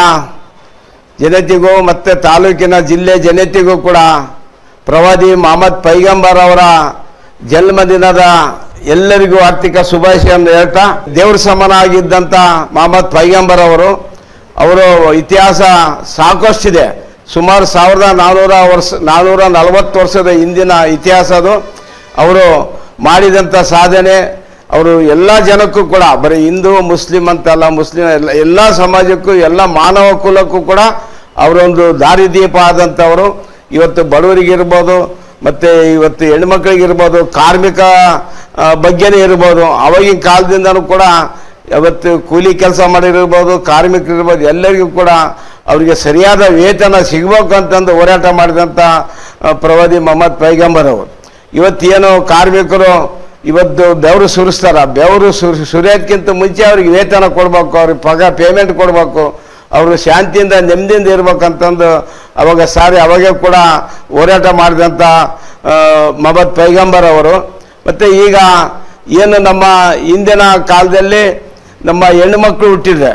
ಜನತೆಗೂ ಮತ್ತು ತಾಲೂಕಿನ ಜಿಲ್ಲೆ ಜನತೆಗೂ ಕೂಡ ಪ್ರವಾದಿ ಮೊಹಮ್ಮದ್ ಪೈಗಂಬರ್ ಅವರ ಜನ್ಮದಿನದ ಎಲ್ಲರಿಗೂ ಆರ್ಥಿಕ ಶುಭಾಶಯವನ್ನು ಹೇಳ್ತಾ, ದೇವ್ರ ಸಮನಾಗಿದ್ದಂಥ ಮೊಹಮ್ಮದ್ ಪೈಗಂಬರ್ ಅವರು ಅವರು ಇತಿಹಾಸ ಸಾಕಷ್ಟಿದೆ. ಸುಮಾರು ಸಾವಿರದ ನಾನ್ನೂರ ವರ್ಷ ನಾನ್ನೂರ ನಲವತ್ತು ವರ್ಷದ ಹಿಂದಿನ ಇತಿಹಾಸ ಅದು. ಅವರು ಮಾಡಿದಂಥ ಸಾಧನೆ ಅವರು ಎಲ್ಲ ಜನಕ್ಕೂ ಕೂಡ, ಬರೀ ಹಿಂದೂ, ಮುಸ್ಲಿಂ ಅಂತಲ್ಲ, ಮುಸ್ಲಿಂ ಎಲ್ಲ ಎಲ್ಲ ಸಮಾಜಕ್ಕೂ, ಎಲ್ಲ ಮಾನವ ಕುಲಕ್ಕೂ ಕೂಡ ಅವರೊಂದು ದಾರಿದೀಪ ಆದಂಥವರು. ಇವತ್ತು ಬಡವರಿಗಿರ್ಬೋದು ಮತ್ತು ಇವತ್ತು ಹೆಣ್ಮಕ್ಳಿಗಿರ್ಬೋದು ಕಾರ್ಮಿಕ ಬಗ್ಗೆನೇ ಇರ್ಬೋದು. ಅವಾಗಿನ ಕಾಲದಿಂದನೂ ಕೂಡ ಇವತ್ತು ಕೂಲಿ ಕೆಲಸ ಮಾಡಿರ್ಬೋದು ಕಾರ್ಮಿಕರಿರ್ಬೋದು ಎಲ್ಲರಿಗೂ ಕೂಡ ಅವರಿಗೆ ಸರಿಯಾದ ವೇತನ ಸಿಗಬೇಕು ಅಂತಂದು ಹೋರಾಟ ಮಾಡಿದಂಥ ಪ್ರವಾದಿ ಮೊಹಮ್ಮದ್ ಪೈಗಂಬರ್ ಅವರು. ಇವತ್ತೇನು ಕಾರ್ಮಿಕರು ಇವತ್ತು ಬೆವರು ಸುರಿಸ್ತಾರ. ಬೆವರು ಸುರಿ ಸುರಿಯೋದಕ್ಕಿಂತ ಮುಂಚೆ ಅವ್ರಿಗೆ ವೇತನ ಕೊಡಬೇಕು, ಅವ್ರಿಗೆ ಪಗ ಪೇಮೆಂಟ್ ಕೊಡಬೇಕು, ಅವರು ಶಾಂತಿಯಿಂದ, ನೆಮ್ಮದಿಯಿಂದ ಇರ್ಬೇಕಂತಂದು ಅವಾಗ ಸಾರಿ ಅವಾಗೇ ಕೂಡ ಹೋರಾಟ ಮಾಡಿದಂಥ ಮೊಹಮ್ಮದ್ ಪೈಗಂಬರ್ ಅವರು. ಮತ್ತು ಈಗ ಏನು ನಮ್ಮ ಹಿಂದಿನ ಕಾಲದಲ್ಲಿ ನಮ್ಮ ಹೆಣ್ಣುಮಕ್ಕಳು ಹುಟ್ಟಿದೆ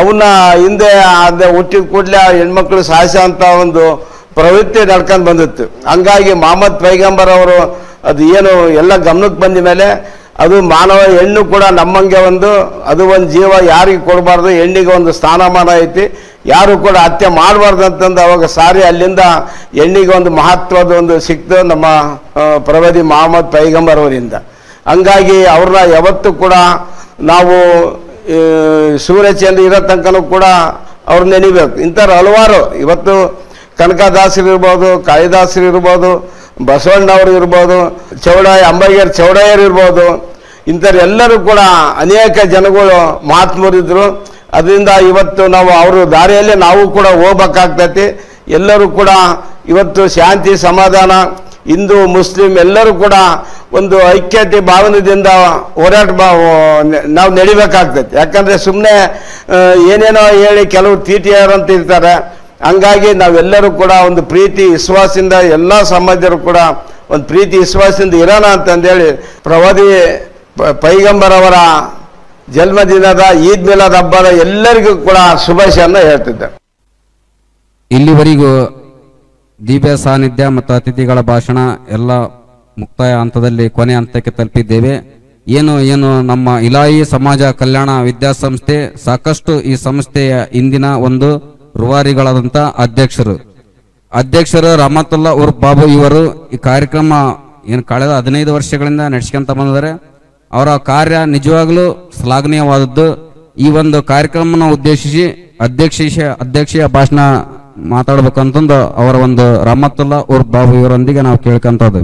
ಅವನ್ನ ಹಿಂದೆ ಅದೇ ಹುಟ್ಟಿದ ಕೂಡಲೇ ಆ ಹೆಣ್ಮಕ್ಳು ಸಾಯಿಸೋ ಅಂತ ಒಂದು ಪ್ರವೃತ್ತಿ ನಡ್ಕೊಂಡು ಬಂದಿತ್ತು. ಹಂಗಾಗಿ ಮೊಹಮ್ಮದ್ ಪೈಗಂಬರ್ ಅವರು ಅದು ಏನು ಎಲ್ಲ ಗಮನಕ್ಕೆ ಬಂದ ಮೇಲೆ ಅದು ಮಾನವ ಹೆಣ್ಣು ಕೂಡ ನಮ್ಮಂಗೆ ಒಂದು, ಅದು ಒಂದು ಜೀವ ಯಾರಿಗೆ ಕೊಡಬಾರ್ದು, ಹೆಣ್ಣಿಗೆ ಒಂದು ಸ್ಥಾನಮಾನ ಐತಿ. ಯಾರು ಕೂಡ ಹತ್ಯೆ ಮಾಡಬಾರ್ದು ಅಂತಂದು ಅವಾಗ ಸಾರಿ ಅಲ್ಲಿಂದ ಹೆಣ್ಣಿಗೆ ಒಂದು ಮಹತ್ವದ ಒಂದು ಸಿಕ್ತು ನಮ್ಮ ಪ್ರವಾದಿ ಮೊಹಮ್ಮದ್ ಪೈಗಂಬರ್ ಅವರಿಂದ ಹಂಗಾಗಿ ಅವ್ರನ್ನ ಯಾವತ್ತು ಕೂಡ ನಾವು ಸೂರ್ಯಚಂದ್ರ ಇರೋ ತನಕನೂ ಕೂಡ ಅವ್ರು ನೆನಿಬೇಕು. ಇಂಥವ್ರು ಹಲವಾರು. ಇವತ್ತು ಕನಕದಾಸರು ಇರ್ಬೋದು, ಕಾಳಿದಾಸರು ಇರ್ಬೋದು ಬಸವಣ್ಣವರು ಇರ್ಬೋದು, ಚೌಡಾಯ ಅಂಬಯ್ಯರ್ ಚೌಡಯ್ಯರು ಇರ್ಬೋದು ಇಂಥವರೆಲ್ಲರೂ ಕೂಡ ಅನೇಕ ಜನಗಳು ಮಹಾತ್ಮರಿದ್ರು. ಅದರಿಂದ ಇವತ್ತು ನಾವು ಅವರು ದಾರಿಯಲ್ಲೇ ನಾವು ಕೂಡ ಹೋಗ್ಬೇಕಾಗ್ತೈತಿ. ಎಲ್ಲರೂ ಕೂಡ ಇವತ್ತು ಶಾಂತಿ, ಸಮಾಧಾನ, ಹಿಂದೂ, ಮುಸ್ಲಿಂ ಎಲ್ಲರೂ ಕೂಡ ಒಂದು ಐಕ್ಯತೆ ಭಾವನೆಯಿಂದ ಹೋರಾಟ ನಾವು ನಡಿಬೇಕಾಗ್ತೈತಿ. ಯಾಕಂದರೆ ಸುಮ್ಮನೆ ಏನೇನೋ ಹೇಳಿ ಕೆಲವು ತೀಟಿಯರು ಅಂತ ಇರ್ತಾರೆ. ಹಂಗಾಗಿ ನಾವೆಲ್ಲರೂ ಕೂಡ ಒಂದು ಪ್ರೀತಿ, ವಿಶ್ವಾಸದಿಂದ ಎಲ್ಲ ಸಮಾಜರು ಕೂಡ ಒಂದು ಪ್ರೀತಿ, ವಿಶ್ವಾಸದಿಂದ ಇರೋಣ ಅಂತಂದೇಳಿ ಪ್ರವಾದಿ ಪೈಗಂಬರವರ ಜನ್ಮದಿನದ, ಈದ್ ಮಿಲಾದ್ ಹಬ್ಬದ ಎಲ್ಲರಿಗೂ ಕೂಡ ಶುಭಾಶಯನ ಹೇಳ್ತಿದ್ದೆ. ಇಲ್ಲಿವರೆಗೂ ದಿವ್ಯ ಸಾನ್ನಿಧ್ಯ ಮತ್ತು ಅತಿಥಿಗಳ ಭಾಷಣ ಎಲ್ಲ ಮುಕ್ತಾಯ ಹಂತದಲ್ಲಿ ಕೊನೆ ಹಂತಕ್ಕೆ ತಲುಪಿದ್ದೇವೆ. ಏನು ಏನು ನಮ್ಮ ಇಲಾಯಿ ಸಮಾಜ ಕಲ್ಯಾಣ ವಿದ್ಯಾಸಂಸ್ಥೆ ಸಾಕಷ್ಟು ಈ ಸಂಸ್ಥೆಯ ಇಂದಿನ ಒಂದು ರೂವಾರಿಗಳಾದಂಥ ಅಧ್ಯಕ್ಷರು. ಅಧ್ಯಕ್ಷರು ರಹಮತುಲ್ಲಾ ಉರ್ಫ್ ಬಾಬು ಇವರು ಈ ಕಾರ್ಯಕ್ರಮ ಏನು ಕಳೆದ ಹದಿನೈದು ವರ್ಷಗಳಿಂದ ನಡೆಸ್ಕೊಂತ ಬಂದಿದ್ದಾರೆ. ಅವರ ಕಾರ್ಯ ನಿಜವಾಗಲೂ ಶ್ಲಾಘನೀಯವಾದದ್ದು. ಈ ಒಂದು ಕಾರ್ಯಕ್ರಮನ ಉದ್ದೇಶಿಸಿ ಅಧ್ಯಕ್ಷ ಅಧ್ಯಕ್ಷೀಯ ಭಾಷಣ ಮಾತಾಡ್ಬೇಕಂತಂದು ಅವರ ಒಂದು ರಹಮತುಲ್ಲಾ ಉರ್ಫ್ ಬಾಬು ಇವರೊಂದಿಗೆ ನಾವು ಕೇಳ್ಕೊಂತದ್ದು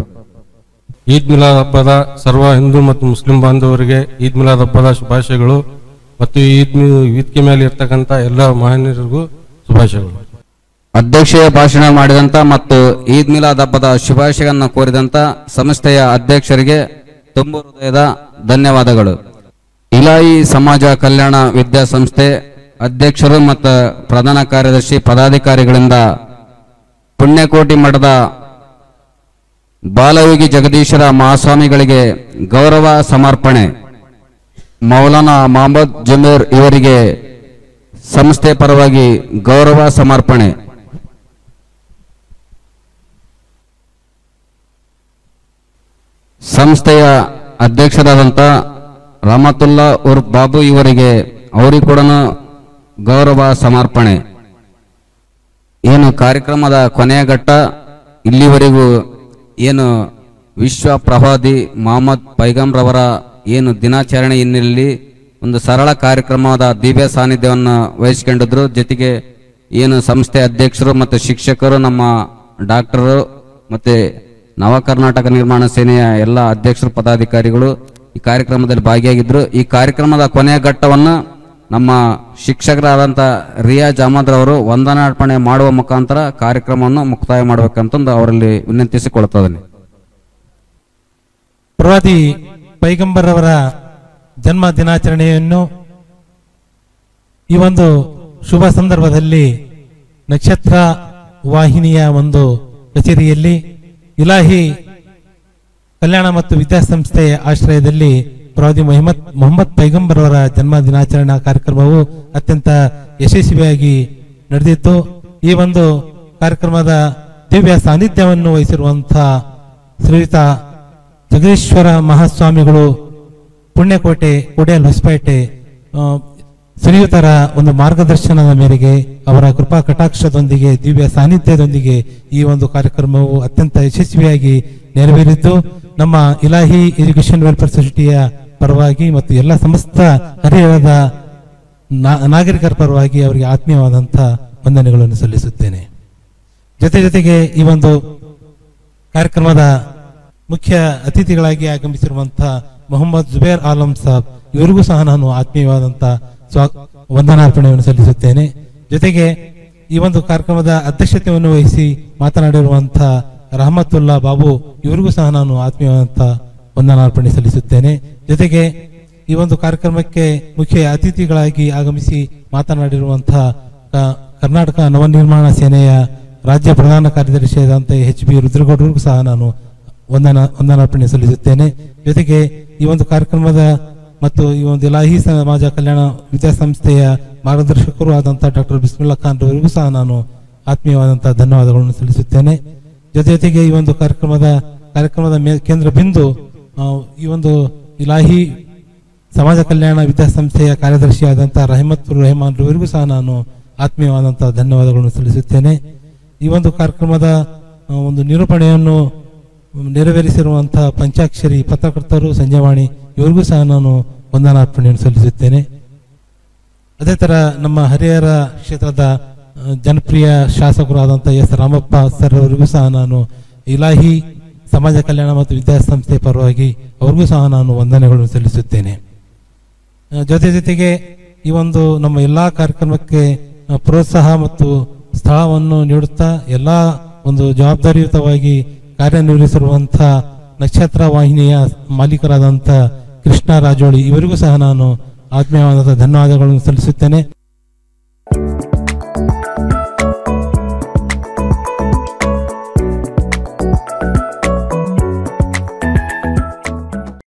ಈದ್ ಮಿಲಾದ್ ಹಬ್ಬದ ಸರ್ವ ಹಿಂದೂ ಮತ್ತು ಮುಸ್ಲಿಂ ಬಾಂಧವರಿಗೆ ಈದ್ ಮಿಲಾದ್ ಹಬ್ಬದ ಶುಭಾಶಯಗಳು. ಮತ್ತು ಈದ್ ವೇದಿಕೆ ಮೇಲೆ ಇರ್ತಕ್ಕಂಥ ಎಲ್ಲ ಮಹನೀಯರಿಗೂ ಶುಭಾಶಯಗಳು. ಅಧ್ಯಕ್ಷೀಯ ಭಾಷಣ ಮಾಡಿದಂತ ಮತ್ತು ಈದ್ ಮಿಲಾದ್ ಹಬ್ಬದ ಶುಭಾಶಯಗಳನ್ನು ಕೋರಿದಂತ ಸಂಸ್ಥೆಯ ಅಧ್ಯಕ್ಷರಿಗೆ ತುಂಬು ಹೃದಯದ ಧನ್ಯವಾದಗಳು. ಇಲಾಯಿ ಸಮಾಜ ಕಲ್ಯಾಣ ವಿದ್ಯಾಸಂಸ್ಥೆ ಅಧ್ಯಕ್ಷರು ಮತ್ತು ಪ್ರಧಾನ ಕಾರ್ಯದರ್ಶಿ ಪದಾಧಿಕಾರಿಗಳಿಂದ ಪುಣ್ಯಕೋಟಿ ಮಠದ ಬಾಲಯೋಗಿ ಜಗದೀಶರ ಮಹಾಸ್ವಾಮಿಗಳಿಗೆ ಗೌರವ ಸಮರ್ಪಣೆ. ಮೌಲಾನಾ ಮಹಮ್ಮದ್ ಜಮೀರ್ ಇವರಿಗೆ ಸಂಸ್ಥೆ ಪರವಾಗಿ ಗೌರವ ಸಮರ್ಪಣೆ. ಸಂಸ್ಥೆಯ ಅಧ್ಯಕ್ಷರಾದಂಥ ರಹಮತುಲ್ಲಾ ಉರ್ ಬಾಬು ಇವರಿಗೆ ಅವರಿಗೆ ಕೂಡ ಗೌರವ ಸಮರ್ಪಣೆ. ಏನು ಕಾರ್ಯಕ್ರಮದ ಕೊನೆಯ ಘಟ್ಟ ಇಲ್ಲಿವರೆಗೂ ಏನು ವಿಶ್ವ ಪ್ರವಾದಿ ಮೊಹಮ್ಮದ್ ಪೈಗಂರವರ ಏನು ದಿನಾಚರಣೆ ಹಿನ್ನೆಲೆಯಲ್ಲಿ ಒಂದು ಸರಳ ಕಾರ್ಯಕ್ರಮದ ದಿವ್ಯ ಸಾನ್ನಿಧ್ಯವನ್ನು ವಹಿಸಿಕೊಂಡಿದ್ರು. ಜೊತೆಗೆ ಏನು ಸಂಸ್ಥೆ ಅಧ್ಯಕ್ಷರು ಮತ್ತು ಶಿಕ್ಷಕರು, ನಮ್ಮ ಡಾಕ್ಟರು ಮತ್ತು ನವ ಕರ್ನಾಟಕ ನಿರ್ಮಾಣ ಸೇನೆಯ ಎಲ್ಲ ಅಧ್ಯಕ್ಷರು, ಪದಾಧಿಕಾರಿಗಳು ಈ ಕಾರ್ಯಕ್ರಮದಲ್ಲಿ ಭಾಗಿಯಾಗಿದ್ದರು ಈ ಕಾರ್ಯಕ್ರಮದ ಕೊನೆಯ ಘಟ್ಟವನ್ನು ನಮ್ಮ ಶಿಕ್ಷಕರಾದಂಥ ರಿಯಾ ಅಹಮದ್ ರವರು ವಂದನಾರ್ಪಣೆ ಮಾಡುವ ಮುಖಾಂತರ ಕಾರ್ಯಕ್ರಮವನ್ನು ಮುಕ್ತಾಯ ಮಾಡಬೇಕಂತಂದು ಅವರಲ್ಲಿ ವಿನಂತಿಸಿಕೊಳ್ತಾ ಪ್ರವಾದಿ ಪೈಗಂಬರ್ ಅವರ ಜನ್ಮ ದಿನಾಚರಣೆಯನ್ನು ಈ ಒಂದು ಶುಭ ಸಂದರ್ಭದಲ್ಲಿ ನಕ್ಷತ್ರ ವಾಹಿನಿಯ ಒಂದು ಕಚೇರಿಯಲ್ಲಿ ಇಲಾಹಿ ಕಲ್ಯಾಣ ಮತ್ತು ವಿದ್ಯಾಸಂಸ್ಥೆಯ ಆಶ್ರಯದಲ್ಲಿ ಪ್ರವಾದಿ ಮೊಹಮ್ಮದ್ ಮೊಹಮ್ಮದ್ ಪೈಗಂಬರ್ ಅವರ ಜನ್ಮ ದಿನಾಚರಣಾ ಕಾರ್ಯಕ್ರಮವು ಅತ್ಯಂತ ಯಶಸ್ವಿಯಾಗಿ ನಡೆದಿತ್ತು. ಈ ಒಂದು ಕಾರ್ಯಕ್ರಮದ ದಿವ್ಯ ಸಾನ್ನಿಧ್ಯವನ್ನು ವಹಿಸಿರುವಂತಹ ಶ್ರೀಯುತ ಜಗದೀಶ್ವರ ಮಹಾಸ್ವಾಮಿಗಳು ಪುಣ್ಯಕೋಟೆ, ಕೊಡಿಯಲ್ ಹೊಸಪೇಟೆ ಶ್ರೀಯುತರ ಒಂದು ಮಾರ್ಗದರ್ಶನದ ಮೇರೆಗೆ ಅವರ ಕೃಪಾ ಕಟಾಕ್ಷದೊಂದಿಗೆ, ದಿವ್ಯ ಸಾನ್ನಿಧ್ಯದೊಂದಿಗೆ ಈ ಒಂದು ಕಾರ್ಯಕ್ರಮವು ಅತ್ಯಂತ ಯಶಸ್ವಿಯಾಗಿ ನೆರವೇರಿದ್ದು, ನಮ್ಮ ಇಲಾಹಿ ಎಜುಕೇಶನ್ ವೆಲ್ಫೇರ್ ಸೊಸೈಟಿಯ ಪರವಾಗಿ ಮತ್ತು ಎಲ್ಲ ಸಮಸ್ತ ಹರಿಹರದ ನಾ- ನಾಗರಿಕರ ಪರವಾಗಿ ಅವರಿಗೆ ಆತ್ಮೀಯವಾದಂಥ ವಂದನೆಗಳನ್ನು ಸಲ್ಲಿಸುತ್ತೇನೆ. ಜೊತೆ ಜೊತೆಗೆ ಈ ಒಂದು ಕಾರ್ಯಕ್ರಮದ ಮುಖ್ಯ ಅತಿಥಿಗಳಾಗಿ ಆಗಮಿಸಿರುವಂತಹ ಮೊಹಮ್ಮದ್ ಜುಬೇರ್ ಆಲಂ ಸಾಬ್, ಇವರಿಗೂ ಸಹ ನಾನು ಆತ್ಮೀಯವಾದಂತಹ ಸ್ವಾ ವಂದನಾರ್ಪಣೆಯನ್ನು ಸಲ್ಲಿಸುತ್ತೇನೆ. ಜೊತೆಗೆ ಈ ಒಂದು ಕಾರ್ಯಕ್ರಮದ ಅಧ್ಯಕ್ಷತೆಯನ್ನು ವಹಿಸಿ ಮಾತನಾಡಿರುವಂತಹ ರಹಮತ್ತುಲ್ಲಾ ಬಾಬು, ಇವರಿಗೂ ಸಹ ನಾನು ಆತ್ಮೀಯವಾದಂತಹ ವಂದನಾರ್ಪಣೆ ಸಲ್ಲಿಸುತ್ತೇನೆ. ಜೊತೆಗೆ ಈ ಒಂದು ಕಾರ್ಯಕ್ರಮಕ್ಕೆ ಮುಖ್ಯ ಅತಿಥಿಗಳಾಗಿ ಆಗಮಿಸಿ ಮಾತನಾಡಿರುವಂತಹ ಕ- ಕರ್ನಾಟಕ ನವನಿರ್ಮಾಣ ಸೇನೆಯ ರಾಜ್ಯ ಪ್ರಧಾನ ಕಾರ್ಯದರ್ಶಿಯಾದಂಥ ಎಚ್ ಬಿ ರುದ್ರಗೌಡರಿಗೂ ಸಹ ನಾನು ವಂದನ, ವಂದನಾರ್ಪಣೆ ಸಲ್ಲಿಸುತ್ತೇನೆ. ಜೊತೆಗೆ ಈ ಒಂದು ಕಾರ್ಯಕ್ರಮದ ಮತ್ತು ಈ ಒಂದು ಇಲಾಹಿ ಸಮಾಜ ಕಲ್ಯಾಣ ವಿದ್ಯಾಸಂಸ್ಥೆಯ ಮಾರ್ಗದರ್ಶಕರು ಆದಂಥ ಡಾಕ್ಟರ್ ಬಿಸ್ಮಿಲ್ಲಾ ಖಾನ್ ಅವರಿಗೂ ಸಹ ನಾನು ಆತ್ಮೀಯವಾದಂತಹ ಧನ್ಯವಾದಗಳನ್ನು ಸಲ್ಲಿಸುತ್ತೇನೆ. ಜೊತೆ ಜೊತೆಗೆ ಈ ಒಂದು ಕಾರ್ಯಕ್ರಮದ ಕಾರ್ಯಕ್ರಮದ ಮೇ- ಕೇಂದ್ರ ಬಿಂದು ಈ ಒಂದು ಇಲಾಹಿ ಸಮಾಜ ಕಲ್ಯಾಣ ವಿದ್ಯಾಸಂಸ್ಥೆಯ ಕಾರ್ಯದರ್ಶಿಯಾದಂಥ ರಹಮತ್ ರೆಹಮಾನ್ ರವರಿಗೂ ಸಹ ನಾನು ಆತ್ಮೀಯವಾದಂತಹ ಧನ್ಯವಾದಗಳನ್ನು ಸಲ್ಲಿಸುತ್ತೇನೆ. ಈ ಒಂದು ಕಾರ್ಯಕ್ರಮದ ಒಂದು ನಿರೂಪಣೆಯನ್ನು ನೆರವೇರಿಸಿರುವಂತಹ ಪಂಚಾಕ್ಷರಿ ಪತ್ರಕರ್ತರು ಸಂಜಯವಾಣಿ, ಇವರಿಗೂ ಸಹ ನಾನು ವಂದನಾರ್ಪಣೆಯನ್ನು ಸಲ್ಲಿಸುತ್ತೇನೆ. ಅದೇ ಥರ ನಮ್ಮ ಹರಿಹರ ಕ್ಷೇತ್ರದ ಜನಪ್ರಿಯ ಶಾಸಕರಾದಂಥ ಎಸ್ ರಾಮಪ್ಪ ಸರ್ ಅವರಿಗೂ ಸಹ ನಾನು ಇಲಾಹಿ ಸಮಾಜ ಕಲ್ಯಾಣ ಮತ್ತು ವಿದ್ಯಾಸಂಸ್ಥೆ ಪರವಾಗಿ ಅವ್ರಿಗೂ ಸಹ ನಾನು ವಂದನೆಗಳನ್ನು ಸಲ್ಲಿಸುತ್ತೇನೆ. ಜೊತೆ ಜೊತೆಗೆ ಈ ಒಂದು ನಮ್ಮ ಎಲ್ಲ ಕಾರ್ಯಕ್ರಮಕ್ಕೆ ಪ್ರೋತ್ಸಾಹ ಮತ್ತು ಸ್ಥಳವನ್ನು ನೀಡುತ್ತಾ ಎಲ್ಲ ಒಂದು ಜವಾಬ್ದಾರಿಯುತವಾಗಿ ಕಾರ್ಯನಿರ್ವಹಿಸಿರುವಂತಹ ನಕ್ಷತ್ರ ವಾಹಿನಿಯ ಮಾಲೀಕರಾದಂಥ ಕೃಷ್ಣ ರಾಜೋಳಿ ಇವರಿಗೂ ಸಹ ನಾನು ಆತ್ಮೀಯವಾದಂಥ ಧನ್ಯವಾದಗಳನ್ನು ಸಲ್ಲಿಸುತ್ತೇನೆ.